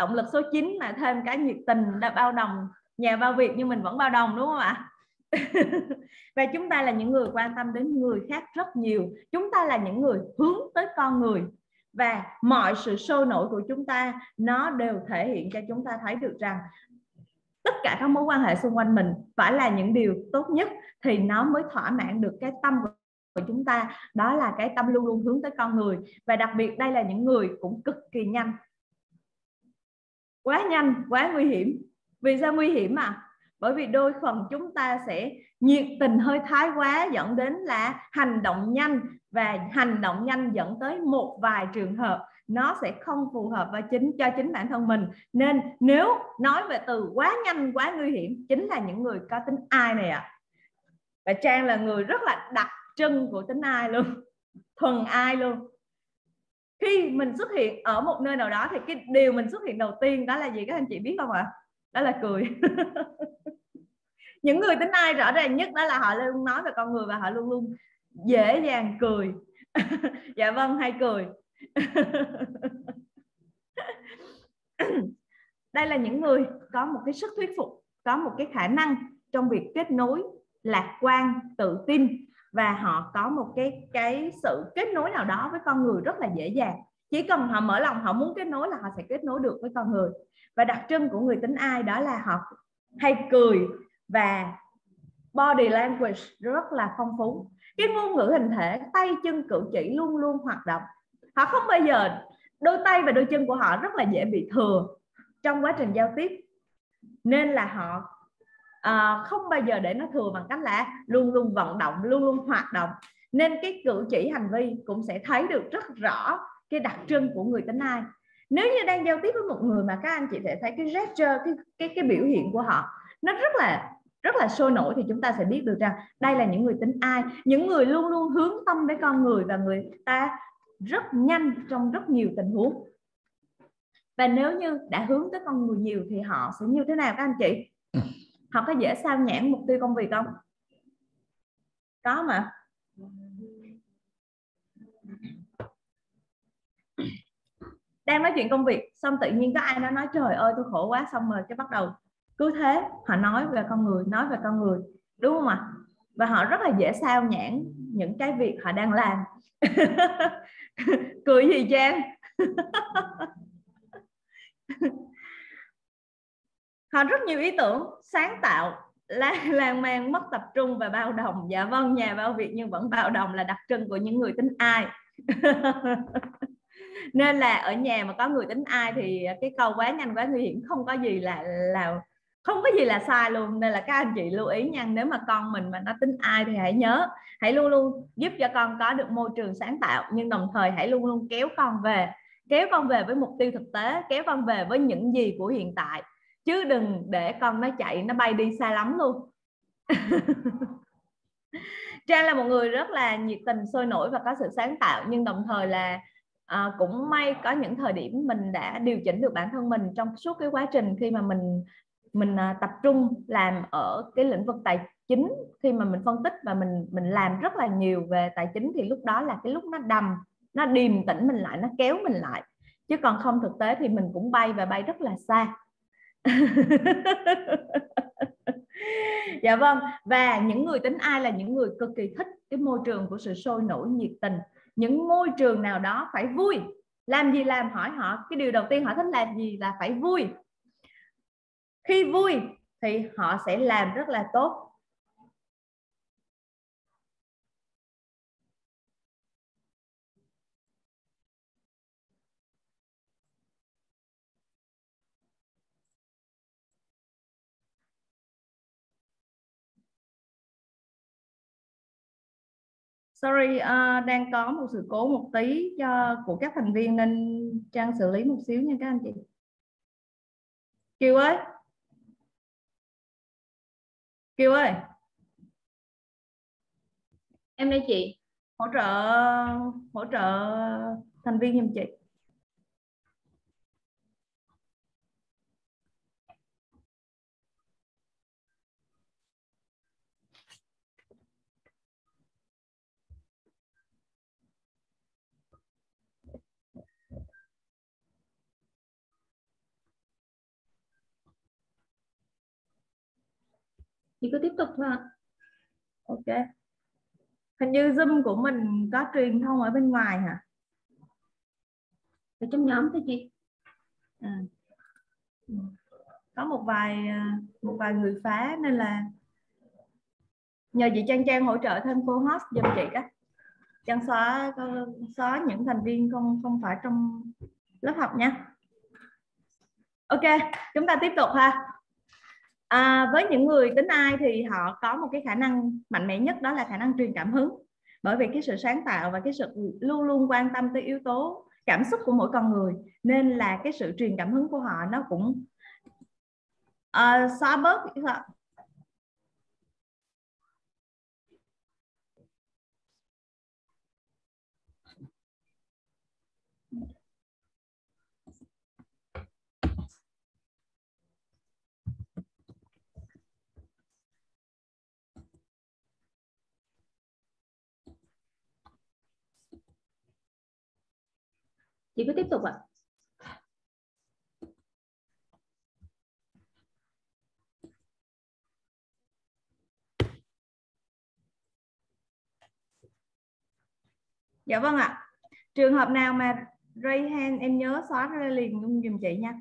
động lực số 9 là thêm cái nhiệt tình đã bao đồng, nhà bao việc nhưng mình vẫn bao đồng, đúng không ạ? Và chúng ta là những người quan tâm đến người khác rất nhiều. Chúng ta là những người hướng tới con người. Và mọi sự sôi nổi của chúng ta, nó đều thể hiện cho chúng ta thấy được rằng tất cả các mối quan hệ xung quanh mình phải là những điều tốt nhất thì nó mới thỏa mãn được cái tâm của chúng ta. Đó là cái tâm luôn luôn hướng tới con người. Và đặc biệt đây là những người cũng cực kỳ nhanh quá nhanh, quá nguy hiểm. Vì sao nguy hiểm à? Bởi vì đôi phần chúng ta sẽ nhiệt tình hơi thái quá dẫn đến là hành động nhanh và hành động nhanh dẫn tới một vài trường hợp nó sẽ không phù hợp và chính, cho chính bản thân mình. Nên nếu nói về từ quá nhanh, quá nguy hiểm, chính là những người có tính ai này ạ? À. và trang là người rất là đặc trưng của tính ai luôn. Thuần ai luôn khi mình xuất hiện ở một nơi nào đó thì cái điều mình xuất hiện đầu tiên đó là gì? Các anh chị biết không ạ? À? đó là cười. Những người tính ai rõ ràng nhất đó là họ luôn nói về con người và họ luôn luôn dễ dàng cười. Dạ vâng hay cười. Đây là những người có một cái sức thuyết phục, có một cái khả năng trong việc kết nối lạc quan, tự tin và họ có một cái cái sự kết nối nào đó với con người rất là dễ dàng. Chỉ cần họ mở lòng, họ muốn kết nối là họ sẽ kết nối được với con người. Và đặc trưng của người tính ai đó là họ hay cười và body language rất là phong phú. Cái ngôn ngữ hình thể, tay, chân, cử chỉ luôn luôn hoạt động. Họ không bao giờ, đôi tay và đôi chân của họ rất là dễ bị thừa trong quá trình giao tiếp. Nên là họ à, không bao giờ để nó thừa bằng cách là luôn luôn vận động luôn luôn hoạt động. Nên cái cử chỉ hành vi cũng sẽ thấy được rất rõ cái đặc trưng của người tính ai. Nếu như đang giao tiếp với một người mà các anh chị sẽ thấy cái gesture cái cái cái biểu hiện của họ nó rất là rất là sôi nổi thì chúng ta sẽ biết được rằng đây là những người tính ai. Những người luôn luôn hướng tâm với con người và người ta rất nhanh trong rất nhiều tình huống. Và nếu như đã hướng tới con người nhiều thì họ sẽ như thế nào các anh chị? Ừ họ có dễ sao nhãn mục tiêu công việc không? Có mà. Đang nói chuyện công việc, xong tự nhiên có ai nó nói, trời ơi, tôi khổ quá. Xong rồi cái bắt đầu cứ thế, họ nói về con người, nói về con người, đúng không ạ? Và họ rất là dễ sao nhãn những cái việc họ đang làm. Cười gì trang? họ rất nhiều ý tưởng sáng tạo, lan lan man, mất tập trung và bao đồng. Dạ vâng nhà bao việc nhưng vẫn bao đồng là đặc trưng của những người tính ai. Nên là ở nhà mà có người tính ai thì cái câu quá nhanh quá nguy hiểm không có gì là là, không có gì là sai luôn. Nên là các anh chị lưu ý nha, nếu mà con mình mà nó tính ai thì hãy nhớ, hãy luôn luôn giúp cho con có được môi trường sáng tạo. Nhưng đồng thời hãy luôn luôn kéo con về, kéo con về với mục tiêu thực tế, kéo con về với những gì của hiện tại chứ đừng để con nó chạy nó bay đi xa lắm luôn. Trang là một người rất là nhiệt tình sôi nổi và có sự sáng tạo nhưng đồng thời là à, cũng may có những thời điểm mình đã điều chỉnh được bản thân mình trong suốt cái quá trình khi mà mình mình à, tập trung làm ở cái lĩnh vực tài chính. Khi mà mình phân tích và mình mình làm rất là nhiều về tài chính thì lúc đó là cái lúc nó đầm nó điềm tĩnh mình lại nó kéo mình lại. Chứ còn không thực tế thì mình cũng bay và bay rất là xa. dạ vâng và những người tính ai là những người cực kỳ thích cái môi trường của sự sôi nổi nhiệt tình. Những môi trường nào đó phải vui. Làm gì làm, hỏi họ. Cái điều đầu tiên họ thích làm gì là phải vui. Khi vui thì họ sẽ làm rất là tốt. Sorry uh, đang có một sự cố một tí cho của các thành viên nên trang xử lý một xíu nha các anh chị. Kiều ơi. Kiều ơi. Em đây chị. Hỗ trợ hỗ trợ thành viên giùm chị chị cứ tiếp tục thôi ạ. Ok. Hình như zoom của mình có truyền thông ở bên ngoài hả? Ở trong nhóm thôi chị. À. có một vài à, một vài người phá nên là nhờ chị Trang Trang hỗ trợ thêm cô host giùm chị đó. Trang xóa xóa những thành viên không không phải trong lớp học nha. Ok chúng ta tiếp tục ha à, với những người tính ai thì họ có một cái khả năng mạnh mẽ nhất đó là khả năng truyền cảm hứng. Bởi vì cái sự sáng tạo và cái sự luôn luôn quan tâm tới yếu tố cảm xúc của mỗi con người nên là cái sự truyền cảm hứng của họ nó cũng à, uh, xóa bớt chị cứ tiếp tục ạ Dạ vâng ạ. Trường hợp nào mà ray hand em nhớ xóa ra liền luôn dùm chị nha.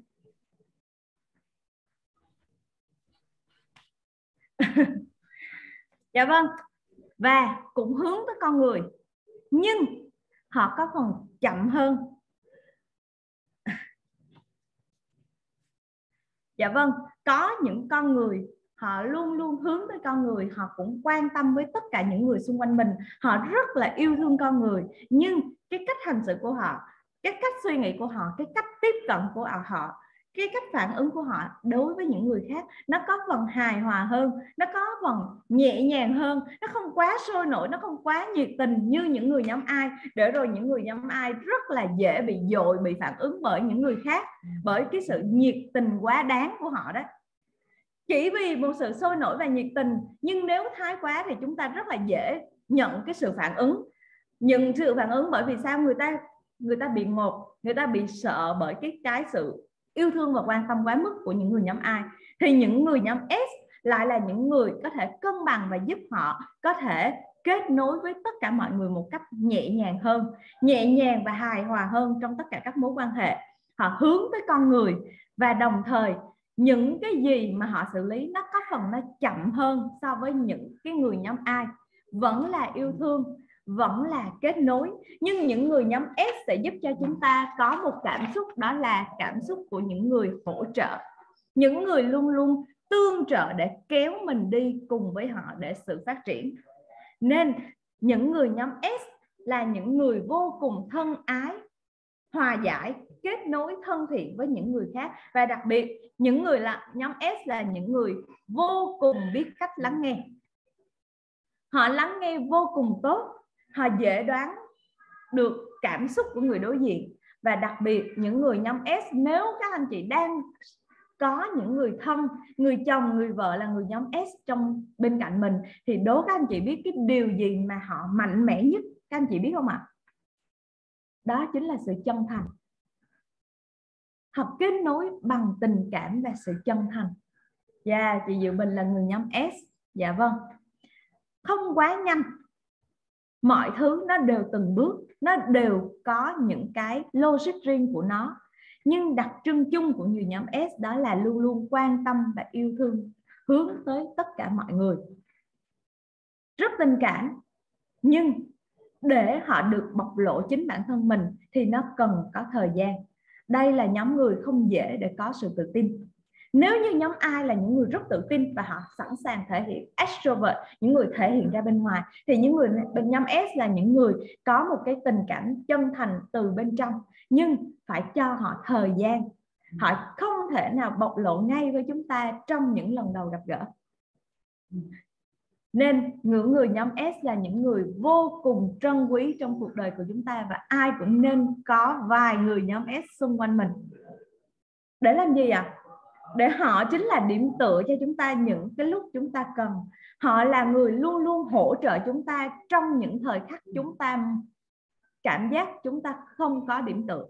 dạ vâng. Và cũng hướng tới con người. Nhưng họ có phần chậm hơn dạ vâng có những con người, họ luôn luôn hướng tới con người, họ cũng quan tâm với tất cả những người xung quanh mình. Họ rất là yêu thương con người, nhưng cái cách hành xử của họ, cái cách suy nghĩ của họ, cái cách tiếp cận của họ cái cách phản ứng của họ đối với những người khác nó có phần hài hòa hơn nó có phần nhẹ nhàng hơn nó không quá sôi nổi nó không quá nhiệt tình như những người nhóm ai. Để rồi những người nhóm ai rất là dễ bị dội bị phản ứng bởi những người khác bởi cái sự nhiệt tình quá đáng của họ đó. Chỉ vì một sự sôi nổi và nhiệt tình nhưng nếu thái quá thì chúng ta rất là dễ nhận cái sự phản ứng. Nhận sự phản ứng bởi vì sao? Người ta người ta bị ngột người ta bị sợ bởi cái cái sự yêu thương và quan tâm quá mức của những người nhóm ai thì những người nhóm S lại là những người có thể cân bằng và giúp họ có thể kết nối với tất cả mọi người một cách nhẹ nhàng hơn, nhẹ nhàng và hài hòa hơn trong tất cả các mối quan hệ. Họ hướng tới con người và đồng thời những cái gì mà họ xử lý nó có phần nó chậm hơn so với những cái người nhóm ai vẫn là yêu thương vẫn là kết nối. Nhưng những người nhóm S sẽ giúp cho chúng ta có một cảm xúc, đó là cảm xúc của những người hỗ trợ. Những người luôn luôn tương trợ để kéo mình đi cùng với họ để sự phát triển. Nên những người nhóm S là những người vô cùng thân ái, hòa giải, kết nối thân thiện với những người khác. Và đặc biệt, những người là, nhóm S là những người vô cùng biết cách lắng nghe. Họ lắng nghe vô cùng tốt họ dễ đoán được cảm xúc của người đối diện. Và đặc biệt những người nhóm S nếu các anh chị đang có những người thân người chồng người vợ là người nhóm S trong bên cạnh mình thì đố các anh chị biết cái điều gì mà họ mạnh mẽ nhất? Các anh chị biết không ạ? Đó chính là sự chân thành. Học kết nối bằng tình cảm và sự chân thành. Dạ yeah, chị Diệu Bình là người nhóm S. Dạ vâng. Không quá nhanh mọi thứ nó đều từng bước, nó đều có những cái logic riêng của nó. Nhưng đặc trưng chung của nhiều nhóm S đó là luôn luôn quan tâm và yêu thương, hướng tới tất cả mọi người. Rất tình cảm, nhưng để họ được bộc lộ chính bản thân mình thì nó cần có thời gian. Đây là nhóm người không dễ để có sự tự tin nếu như nhóm ai là những người rất tự tin và họ sẵn sàng thể hiện extrovert, những người thể hiện ra bên ngoài, thì những người bên nhóm S là những người có một cái tình cảm chân thành từ bên trong. Nhưng phải cho họ thời gian. Họ không thể nào bộc lộ ngay với chúng ta trong những lần đầu gặp gỡ. Nên những người nhóm S là những người vô cùng trân quý trong cuộc đời của chúng ta và ai cũng nên có vài người nhóm S xung quanh mình. Để làm gì ạ? à? Để họ chính là điểm tựa cho chúng ta những cái lúc chúng ta cần. Họ là người luôn luôn hỗ trợ chúng ta trong những thời khắc chúng ta cảm giác chúng ta không có điểm tựa.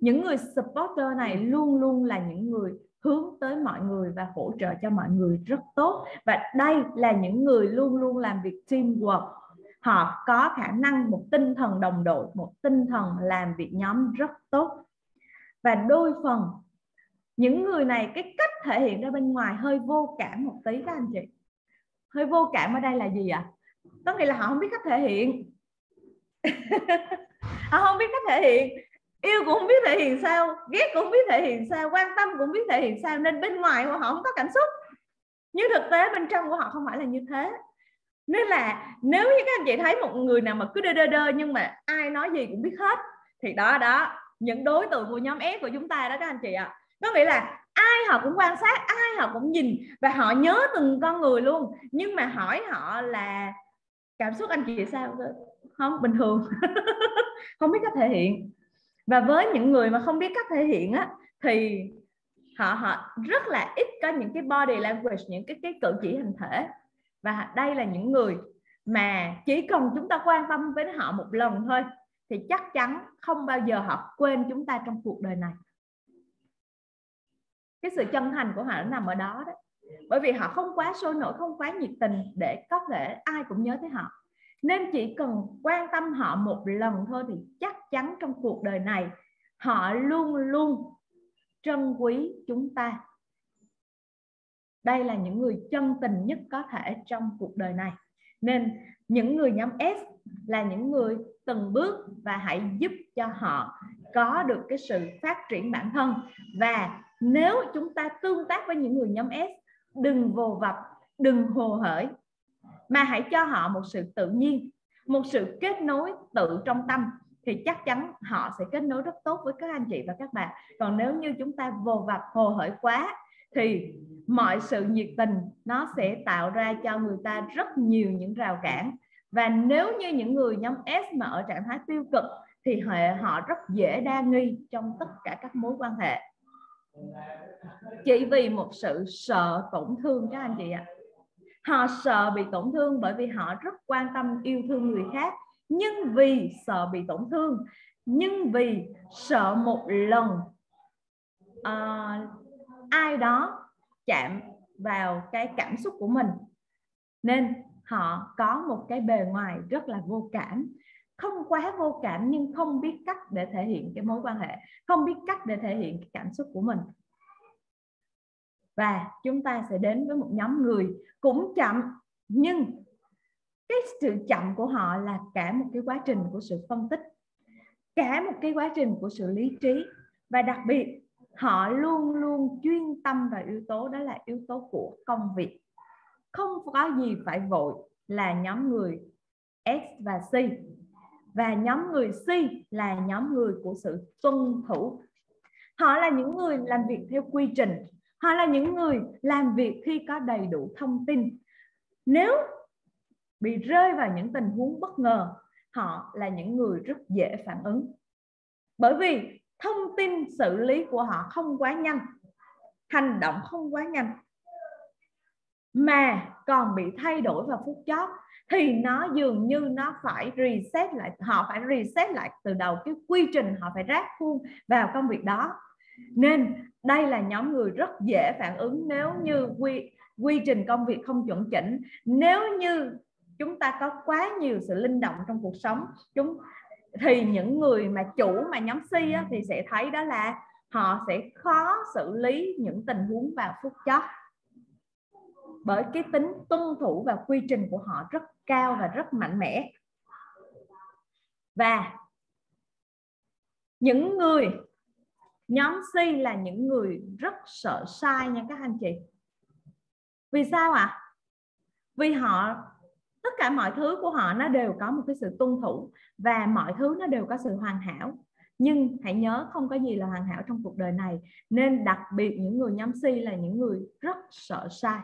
Những người supporter này luôn luôn là những người hướng tới mọi người và hỗ trợ cho mọi người rất tốt. Và đây là những người luôn luôn làm việc teamwork. Họ có khả năng một tinh thần đồng đội một tinh thần làm việc nhóm rất tốt. Và đôi phần những người này, cái cách thể hiện ra bên ngoài hơi vô cảm một tí các anh chị. Hơi vô cảm ở đây là gì ạ? À? có nghĩa là họ không biết cách thể hiện. Họ không biết cách thể hiện. Yêu cũng không biết thể hiện sao, ghét cũng không biết thể hiện sao, quan tâm cũng không biết thể hiện sao, nên bên ngoài của họ không có cảm xúc. Nhưng thực tế bên trong của họ không phải là như thế. Nên là nếu như các anh chị thấy một người nào mà cứ đơ đơ đơ nhưng mà ai nói gì cũng biết hết, thì đó đó, những đối tượng của nhóm S của chúng ta đó các anh chị ạ. à có nghĩa là ai họ cũng quan sát, ai họ cũng nhìn và họ nhớ từng con người luôn. Nhưng mà hỏi họ là, cảm xúc anh chị sao? Không, bình thường. Không biết cách thể hiện. Và với những người mà không biết cách thể hiện á, thì họ họ rất là ít có những cái body language, những cái cái cử chỉ hình thể. Và đây là những người mà chỉ cần chúng ta quan tâm với họ một lần thôi, thì chắc chắn không bao giờ họ quên chúng ta trong cuộc đời này cái sự chân thành của họ nằm ở đó đó. Bởi vì họ không quá sôi nổi, không quá nhiệt tình để có thể ai cũng nhớ tới họ. Nên chỉ cần quan tâm họ một lần thôi thì chắc chắn trong cuộc đời này, họ luôn luôn trân quý chúng ta. Đây là những người chân tình nhất có thể trong cuộc đời này. Nên những người nhóm S là những người từng bước và hãy giúp cho họ có được cái sự phát triển bản thân và nếu chúng ta tương tác với những người nhóm S đừng vồ vập đừng hồ hởi mà hãy cho họ một sự tự nhiên một sự kết nối tự trong tâm thì chắc chắn họ sẽ kết nối rất tốt với các anh chị và các bạn. Còn nếu như chúng ta vồ vập hồ hởi quá thì mọi sự nhiệt tình nó sẽ tạo ra cho người ta rất nhiều những rào cản. Và nếu như những người nhóm S mà ở trạng thái tiêu cực thì họ, họ rất dễ đa nghi trong tất cả các mối quan hệ chỉ vì một sự sợ tổn thương các anh chị ạ. Họ sợ bị tổn thương bởi vì họ rất quan tâm yêu thương người khác. Nhưng vì sợ bị tổn thương nhưng vì sợ một lần uh, ai đó chạm vào cái cảm xúc của mình. Nên họ có một cái bề ngoài rất là vô cảm không quá vô cảm nhưng không biết cách để thể hiện cái mối quan hệ, không biết cách để thể hiện cái cảm xúc của mình. Và chúng ta sẽ đến với một nhóm người cũng chậm, nhưng cái sự chậm của họ là cả một cái quá trình của sự phân tích, cả một cái quá trình của sự lý trí. Và đặc biệt, họ luôn luôn chuyên tâm vào yếu tố đó là yếu tố của công việc. Không có gì phải vội là nhóm người S và C và nhóm người C là nhóm người của sự tuân thủ. Họ là những người làm việc theo quy trình. Họ là những người làm việc khi có đầy đủ thông tin. Nếu bị rơi vào những tình huống bất ngờ, họ là những người rất dễ phản ứng. Bởi vì thông tin xử lý của họ không quá nhanh, hành động không quá nhanh mà còn bị thay đổi vào phút chót thì nó dường như nó phải reset lại họ phải reset lại từ đầu cái quy trình họ phải rác khuôn vào công việc đó. Nên đây là nhóm người rất dễ phản ứng nếu như quy quy trình công việc không chuẩn chỉnh. Nếu như chúng ta có quá nhiều sự linh động trong cuộc sống chúng thì những người mà chủ mà nhóm C á, thì sẽ thấy đó là họ sẽ khó xử lý những tình huống vào phút chót bởi cái tính tuân thủ và quy trình của họ rất cao và rất mạnh mẽ. Và những người, nhóm C là những người rất sợ sai nha các anh chị. Vì sao ạ? À? vì họ, tất cả mọi thứ của họ nó đều có một cái sự tuân thủ và mọi thứ nó đều có sự hoàn hảo. Nhưng hãy nhớ không có gì là hoàn hảo trong cuộc đời này, nên đặc biệt những người nhóm C là những người rất sợ sai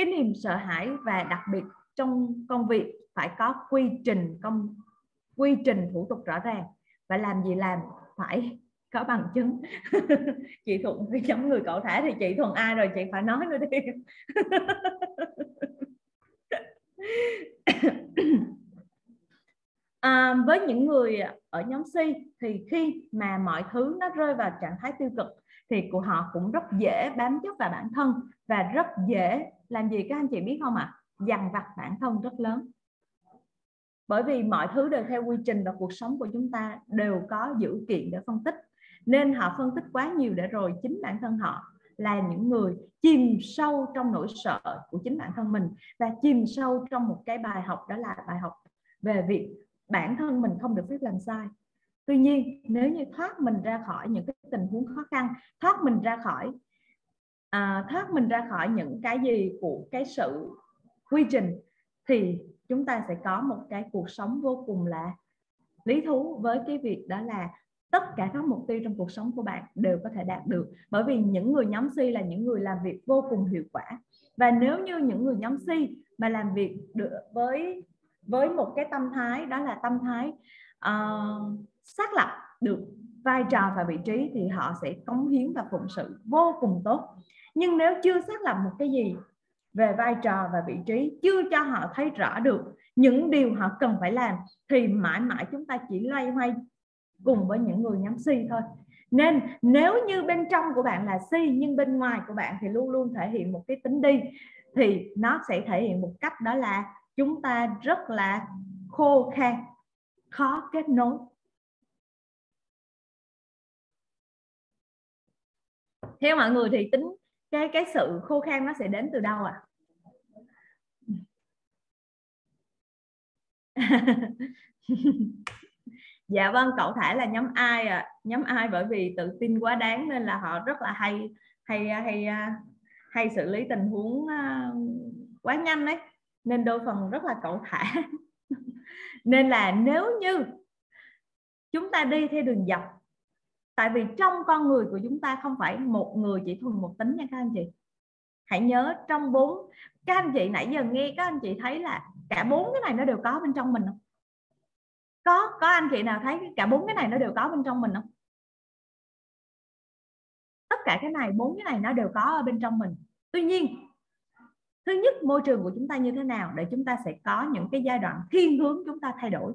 cái niềm sợ hãi và đặc biệt trong công việc phải có quy trình công quy trình thủ tục rõ ràng. Và làm gì làm phải có bằng chứng. Chị thuận cái giống người cậu thả thì chị thuận ai rồi chị phải nói nữa đi. À, với những người ở nhóm C thì khi mà mọi thứ nó rơi vào trạng thái tiêu cực thì của họ cũng rất dễ bám chấp vào bản thân và rất dễ làm gì các anh chị biết không ạ? À? dằn vặt bản thân rất lớn. Bởi vì mọi thứ đều theo quy trình và cuộc sống của chúng ta đều có dữ kiện để phân tích. Nên họ phân tích quá nhiều để rồi chính bản thân họ là những người chìm sâu trong nỗi sợ của chính bản thân mình và chìm sâu trong một cái bài học, đó là bài học về việc bản thân mình không được phép làm sai. Tuy nhiên, nếu như thoát mình ra khỏi những cái tình huống khó khăn, thoát mình ra khỏi à, thoát mình ra khỏi những cái gì của cái sự quy trình thì chúng ta sẽ có một cái cuộc sống vô cùng là lý thú với cái việc đó là tất cả các mục tiêu trong cuộc sống của bạn đều có thể đạt được. Bởi vì những người nhóm C là những người làm việc vô cùng hiệu quả. Và nếu như những người nhóm C mà làm việc được với với một cái tâm thái đó là tâm thái uh, xác lập được vai trò và vị trí thì họ sẽ cống hiến và phụng sự vô cùng tốt nhưng nếu chưa xác lập một cái gì về vai trò và vị trí, chưa cho họ thấy rõ được những điều họ cần phải làm, thì mãi mãi chúng ta chỉ loay hoay cùng với những người nhắm si thôi. Nên nếu như bên trong của bạn là si nhưng bên ngoài của bạn thì luôn luôn thể hiện một cái tính đi, thì nó sẽ thể hiện một cách đó là chúng ta rất là khô khan, khó kết nối. Theo mọi người thì tính cái cái sự khô khan nó sẽ đến từ đâu ạ? À? dạ vâng cậu thả là nhóm ai à nhóm ai bởi vì tự tin quá đáng nên là họ rất là hay hay hay hay xử lý tình huống à, quá nhanh đấy nên đôi phần rất là cậu thả nên là nếu như chúng ta đi theo đường dọc tại vì trong con người của chúng ta không phải một người chỉ thuần một tính nha các anh chị. Hãy nhớ trong bốn, các anh chị nãy giờ nghe các anh chị thấy là cả bốn cái này nó đều có bên trong mình không? Có có anh chị nào thấy cả bốn cái này nó đều có bên trong mình không? Tất cả cái này, bốn cái này nó đều có ở bên trong mình. Tuy nhiên, thứ nhất, môi trường của chúng ta như thế nào để chúng ta sẽ có những cái giai đoạn thiên hướng chúng ta thay đổi?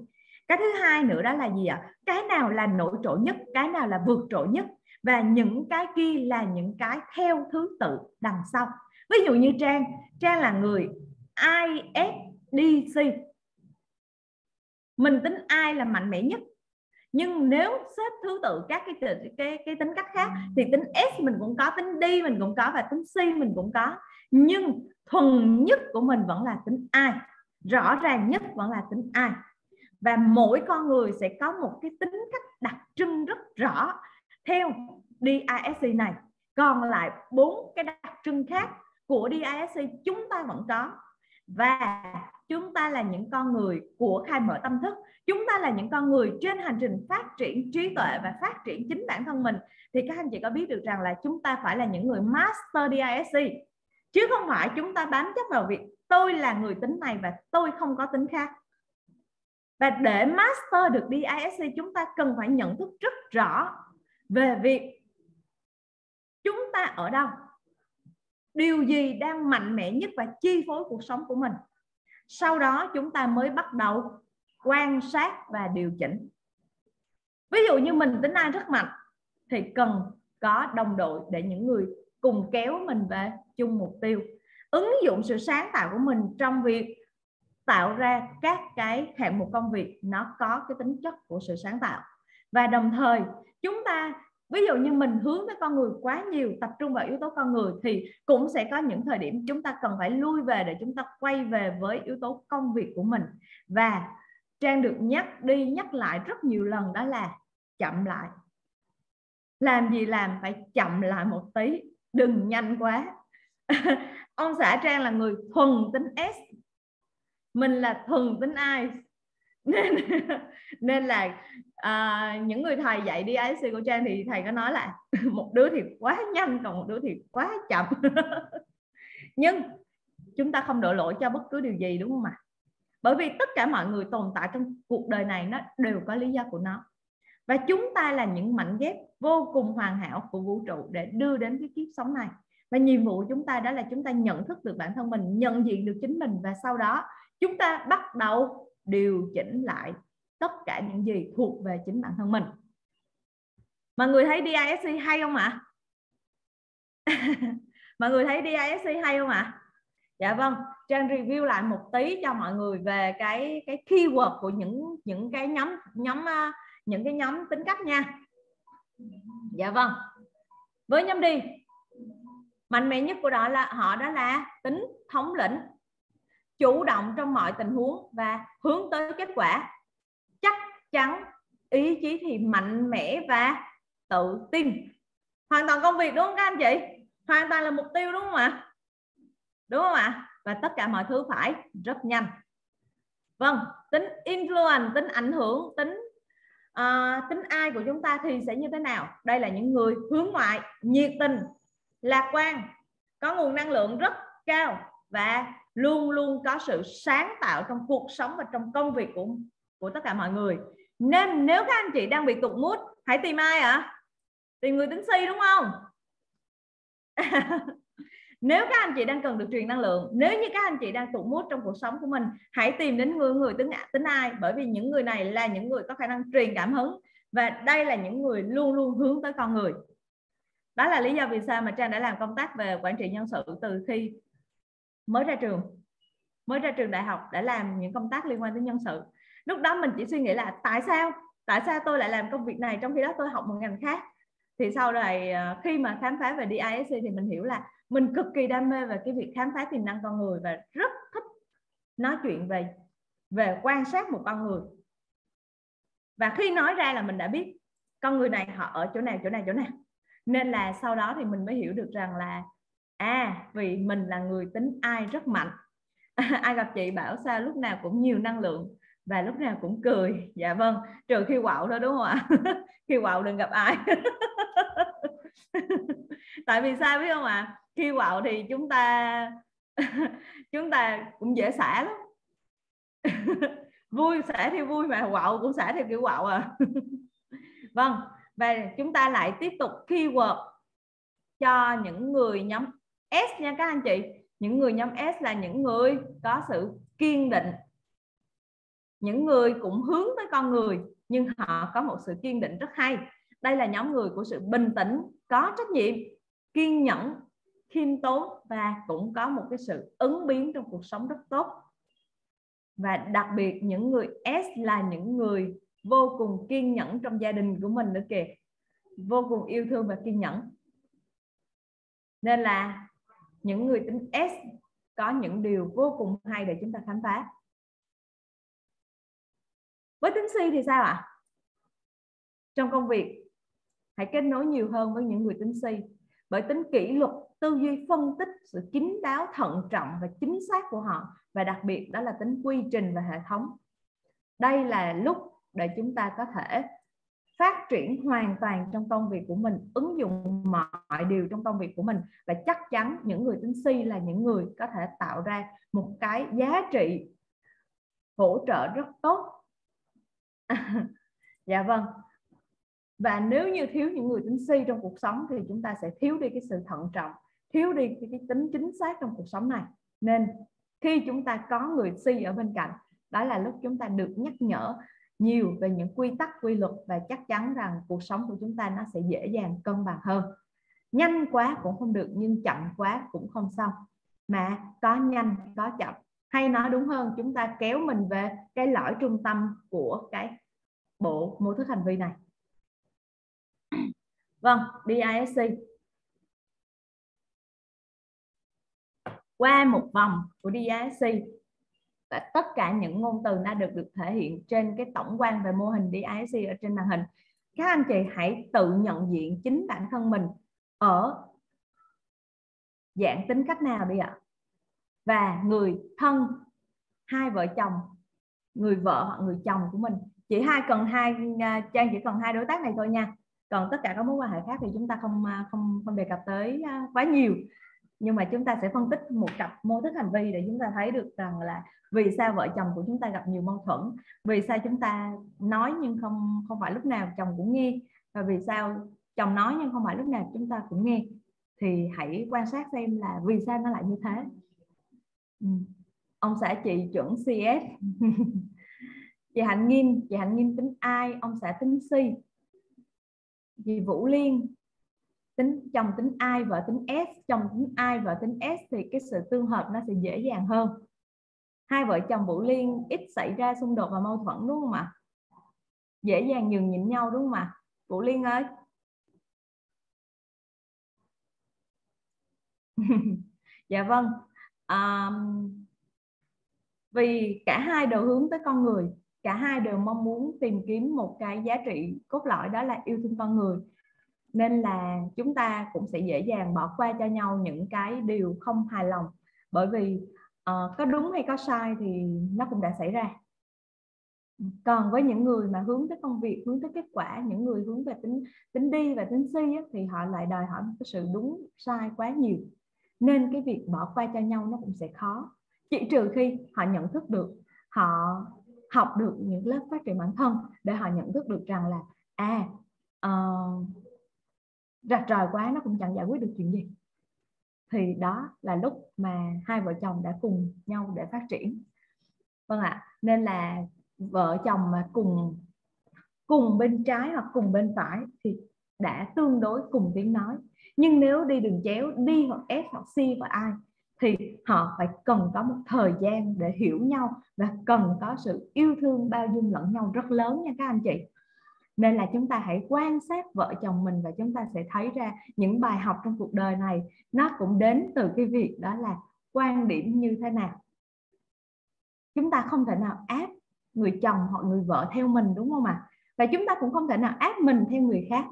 Cái thứ hai nữa đó là gì ạ? Cái nào là nổi trội nhất, cái nào là vượt trội nhất? Và những cái kia là những cái theo thứ tự đằng sau. Ví dụ như trang trang là người ISDC mình tính ai là mạnh mẽ nhất. Nhưng nếu xếp thứ tự các cái cái cái tính cách khác thì tính S mình cũng có, tính D mình cũng có và tính C mình cũng có. Nhưng thuần nhất của mình vẫn là tính ai rõ ràng nhất vẫn là tính ai và mỗi con người sẽ có một cái tính cách đặc trưng rất rõ theo DISC này. Còn lại bốn cái đặc trưng khác của DISC chúng ta vẫn có. Và chúng ta là những con người của khai mở tâm thức. Chúng ta là những con người trên hành trình phát triển trí tuệ và phát triển chính bản thân mình. Thì các anh chị có biết được rằng là chúng ta phải là những người master DISC chứ không phải chúng ta bám chấp vào việc tôi là người tính này và tôi không có tính khác và để master được DISC chúng ta cần phải nhận thức rất rõ về việc chúng ta ở đâu. Điều gì đang mạnh mẽ nhất và chi phối cuộc sống của mình. Sau đó, chúng ta mới bắt đầu quan sát và điều chỉnh. Ví dụ như mình tính ai rất mạnh, thì cần có đồng đội để những người cùng kéo mình về chung mục tiêu. Ứng dụng sự sáng tạo của mình trong việc tạo ra các cái hạng mục công việc nó có cái tính chất của sự sáng tạo. Và đồng thời, chúng ta, ví dụ như mình hướng tới con người quá nhiều, tập trung vào yếu tố con người thì cũng sẽ có những thời điểm chúng ta cần phải lui về để chúng ta quay về với yếu tố công việc của mình. Và trang được nhắc đi nhắc lại rất nhiều lần đó là chậm lại. Làm gì làm phải chậm lại một tí, đừng nhanh quá. Ông xã trang là người thuần tính s mình là thuần tính ai nên nên là à, những người thầy dạy đi ISC của Trang thì thầy có nói là một đứa thì quá nhanh còn một đứa thì quá chậm. Nhưng chúng ta không đổ lỗi cho bất cứ điều gì đúng không ạ? Bởi vì tất cả mọi người tồn tại trong cuộc đời này nó đều có lý do của nó. Và chúng ta là những mảnh ghép vô cùng hoàn hảo của vũ trụ để đưa đến cái kiếp sống này. Và nhiệm vụ của chúng ta đó là chúng ta nhận thức được bản thân mình nhận diện được chính mình và sau đó chúng ta bắt đầu điều chỉnh lại tất cả những gì thuộc về chính bản thân mình. Mọi người thấy DISC hay không ạ? Mọi người thấy DISC hay không ạ? Dạ vâng trang review lại một tí cho mọi người về cái cái keyword của những những cái nhóm nhóm à, những cái nhóm tính cách nha. Dạ vâng. Với nhóm đi mạnh mẽ nhất của đó là, họ đó là tính thống lĩnh chủ động trong mọi tình huống và hướng tới kết quả. Chắc chắn ý chí thì mạnh mẽ và tự tin. Hoàn toàn công việc đúng không các anh chị? Hoàn toàn là mục tiêu đúng không ạ? Đúng không ạ? Và tất cả mọi thứ phải rất nhanh. Vâng tính influence tính ảnh hưởng tính uh, tính ai của chúng ta thì sẽ như thế nào? Đây là những người hướng ngoại nhiệt tình lạc quan có nguồn năng lượng rất cao và luôn luôn có sự sáng tạo trong cuộc sống và trong công việc của của tất cả mọi người. Nên nếu các anh chị đang bị tụt mút hãy tìm ai ạ? À? tìm người tính si, đúng không? Nếu các anh chị đang cần được truyền năng lượng, nếu như các anh chị đang tụt mút trong cuộc sống của mình, hãy tìm đến người người tính tính ai? Bởi vì những người này là những người có khả năng truyền cảm hứng và đây là những người luôn luôn hướng tới con người. Đó là lý do vì sao mà trang đã làm công tác về quản trị nhân sự từ khi mới ra trường. Mới ra trường đại học đã làm những công tác liên quan tới nhân sự. Lúc đó mình chỉ suy nghĩ là tại sao? Tại sao tôi lại làm công việc này trong khi đó tôi học một ngành khác? Thì sau này ờ, khi mà khám phá về DISC thì mình hiểu là mình cực kỳ đam mê về cái việc khám phá tiềm năng con người và rất thích nói chuyện về về quan sát một con người. Và khi nói ra là mình đã biết con người này họ ở chỗ nào chỗ nào chỗ nào. Nên là sau đó thì mình mới hiểu được rằng là à vì mình là người tính ai rất mạnh. Ai gặp chị bảo sao lúc nào cũng nhiều năng lượng và lúc nào cũng cười. Dạ vâng trừ khi quạo thôi đúng không ạ? Khi quạo đừng gặp ai. Tại vì sao biết không ạ? Khi quạo thì chúng ta chúng ta cũng dễ xả lắm. Vui xả thì vui mà quạo cũng xả theo kiểu quạo à. Vâng và chúng ta lại tiếp tục keyword cho những người nhóm S nha các anh chị. Những người nhóm S là những người có sự kiên định. Những người cũng hướng tới con người, nhưng họ có một sự kiên định rất hay. Đây là nhóm người của sự bình tĩnh, có trách nhiệm, kiên nhẫn, khiêm tốn và cũng có một cái sự ứng biến trong cuộc sống rất tốt. Và đặc biệt, những người S là những người vô cùng kiên nhẫn trong gia đình của mình nữa kìa. Vô cùng yêu thương và kiên nhẫn. Nên là những người tính S có những điều vô cùng hay để chúng ta khám phá. Với tính Si thì sao ạ? Trong công việc, hãy kết nối nhiều hơn với những người tính Si bởi tính kỷ luật, tư duy phân tích, sự kín đáo, thận trọng và chính xác của họ và đặc biệt đó là tính quy trình và hệ thống. Đây là lúc để chúng ta có thể phát triển hoàn toàn trong công việc của mình ứng dụng mọi điều trong công việc của mình. Và chắc chắn những người tính si là những người có thể tạo ra một cái giá trị hỗ trợ rất tốt. Dạ vâng. Và nếu như thiếu những người tính si trong cuộc sống thì chúng ta sẽ thiếu đi cái sự thận trọng thiếu đi cái, cái tính chính xác trong cuộc sống này. Nên khi chúng ta có người si ở bên cạnh đó là lúc chúng ta được nhắc nhở nhiều về những quy tắc, quy luật và chắc chắn rằng cuộc sống của chúng ta nó sẽ dễ dàng cân bằng hơn. Nhanh quá cũng không được, nhưng chậm quá cũng không xong. Mà có nhanh, có chậm. Hay nói đúng hơn, chúng ta kéo mình về cái lõi trung tâm của cái bộ mô thức hành vi này. Vâng DISC qua một vòng của DISC và tất cả những ngôn từ đã được được thể hiện trên cái tổng quan về mô hình DISC ở trên màn hình. Các anh chị hãy tự nhận diện chính bản thân mình ở dạng tính cách nào đi ạ. Và người thân, hai vợ chồng, người vợ hoặc người chồng của mình. Chỉ hai cần hai à, trang chỉ cần hai đối tác này thôi nha. Còn tất cả các mối quan hệ khác thì chúng ta không à, không không đề cập tới à, quá nhiều nhưng mà chúng ta sẽ phân tích một cặp mô thức hành vi để chúng ta thấy được rằng là vì sao vợ chồng của chúng ta gặp nhiều mâu thuẫn, vì sao chúng ta nói nhưng không không phải lúc nào chồng cũng nghe, và vì sao chồng nói nhưng không phải lúc nào chúng ta cũng nghe. Thì hãy quan sát xem là vì sao nó lại như thế. Ừ. ông xã chị chuẩn CS chị Hạnh Nghiêm, chị Hạnh Nghiêm tính ai ông xã tính si chị Vũ Liên tính chồng tính ai vợ tính S chồng tính ai vợ tính S thì cái sự tương hợp nó sẽ dễ dàng hơn. Hai vợ chồng Vũ Liên ít xảy ra xung đột và mâu thuẫn đúng không ạ? Dễ dàng nhường nhịn nhau đúng không ạ? Vũ Liên ơi. Dạ vâng. À, vì cả hai đều hướng tới con người cả hai đều mong muốn tìm kiếm một cái giá trị cốt lõi đó là yêu thương con người nên là chúng ta cũng sẽ dễ dàng bỏ qua cho nhau những cái điều không hài lòng. Bởi vì uh, có đúng hay có sai thì nó cũng đã xảy ra. Còn với những người mà hướng tới công việc hướng tới kết quả những người hướng về tính tính đi và tính si á, thì họ lại đòi hỏi một cái sự đúng sai quá nhiều. Nên cái việc bỏ qua cho nhau nó cũng sẽ khó. Chỉ trừ khi họ nhận thức được họ học được những lớp phát triển bản thân để họ nhận thức được rằng là à uh, rạch ròi quá nó cũng chẳng giải quyết được chuyện gì. Thì đó là lúc mà hai vợ chồng đã cùng nhau để phát triển. Vâng ạ, nên là vợ chồng mà cùng cùng bên trái hoặc cùng bên phải thì đã tương đối cùng tiếng nói. Nhưng nếu đi đường chéo, đi hoặc S hoặc C và ai thì họ phải cần có một thời gian để hiểu nhau và cần có sự yêu thương bao dung lẫn nhau rất lớn nha các anh chị nên là chúng ta hãy quan sát vợ chồng mình và chúng ta sẽ thấy ra những bài học trong cuộc đời này. Nó cũng đến từ cái việc đó là quan điểm như thế nào. Chúng ta không thể nào áp người chồng hoặc người vợ theo mình, đúng không ạ? À? và chúng ta cũng không thể nào áp mình theo người khác.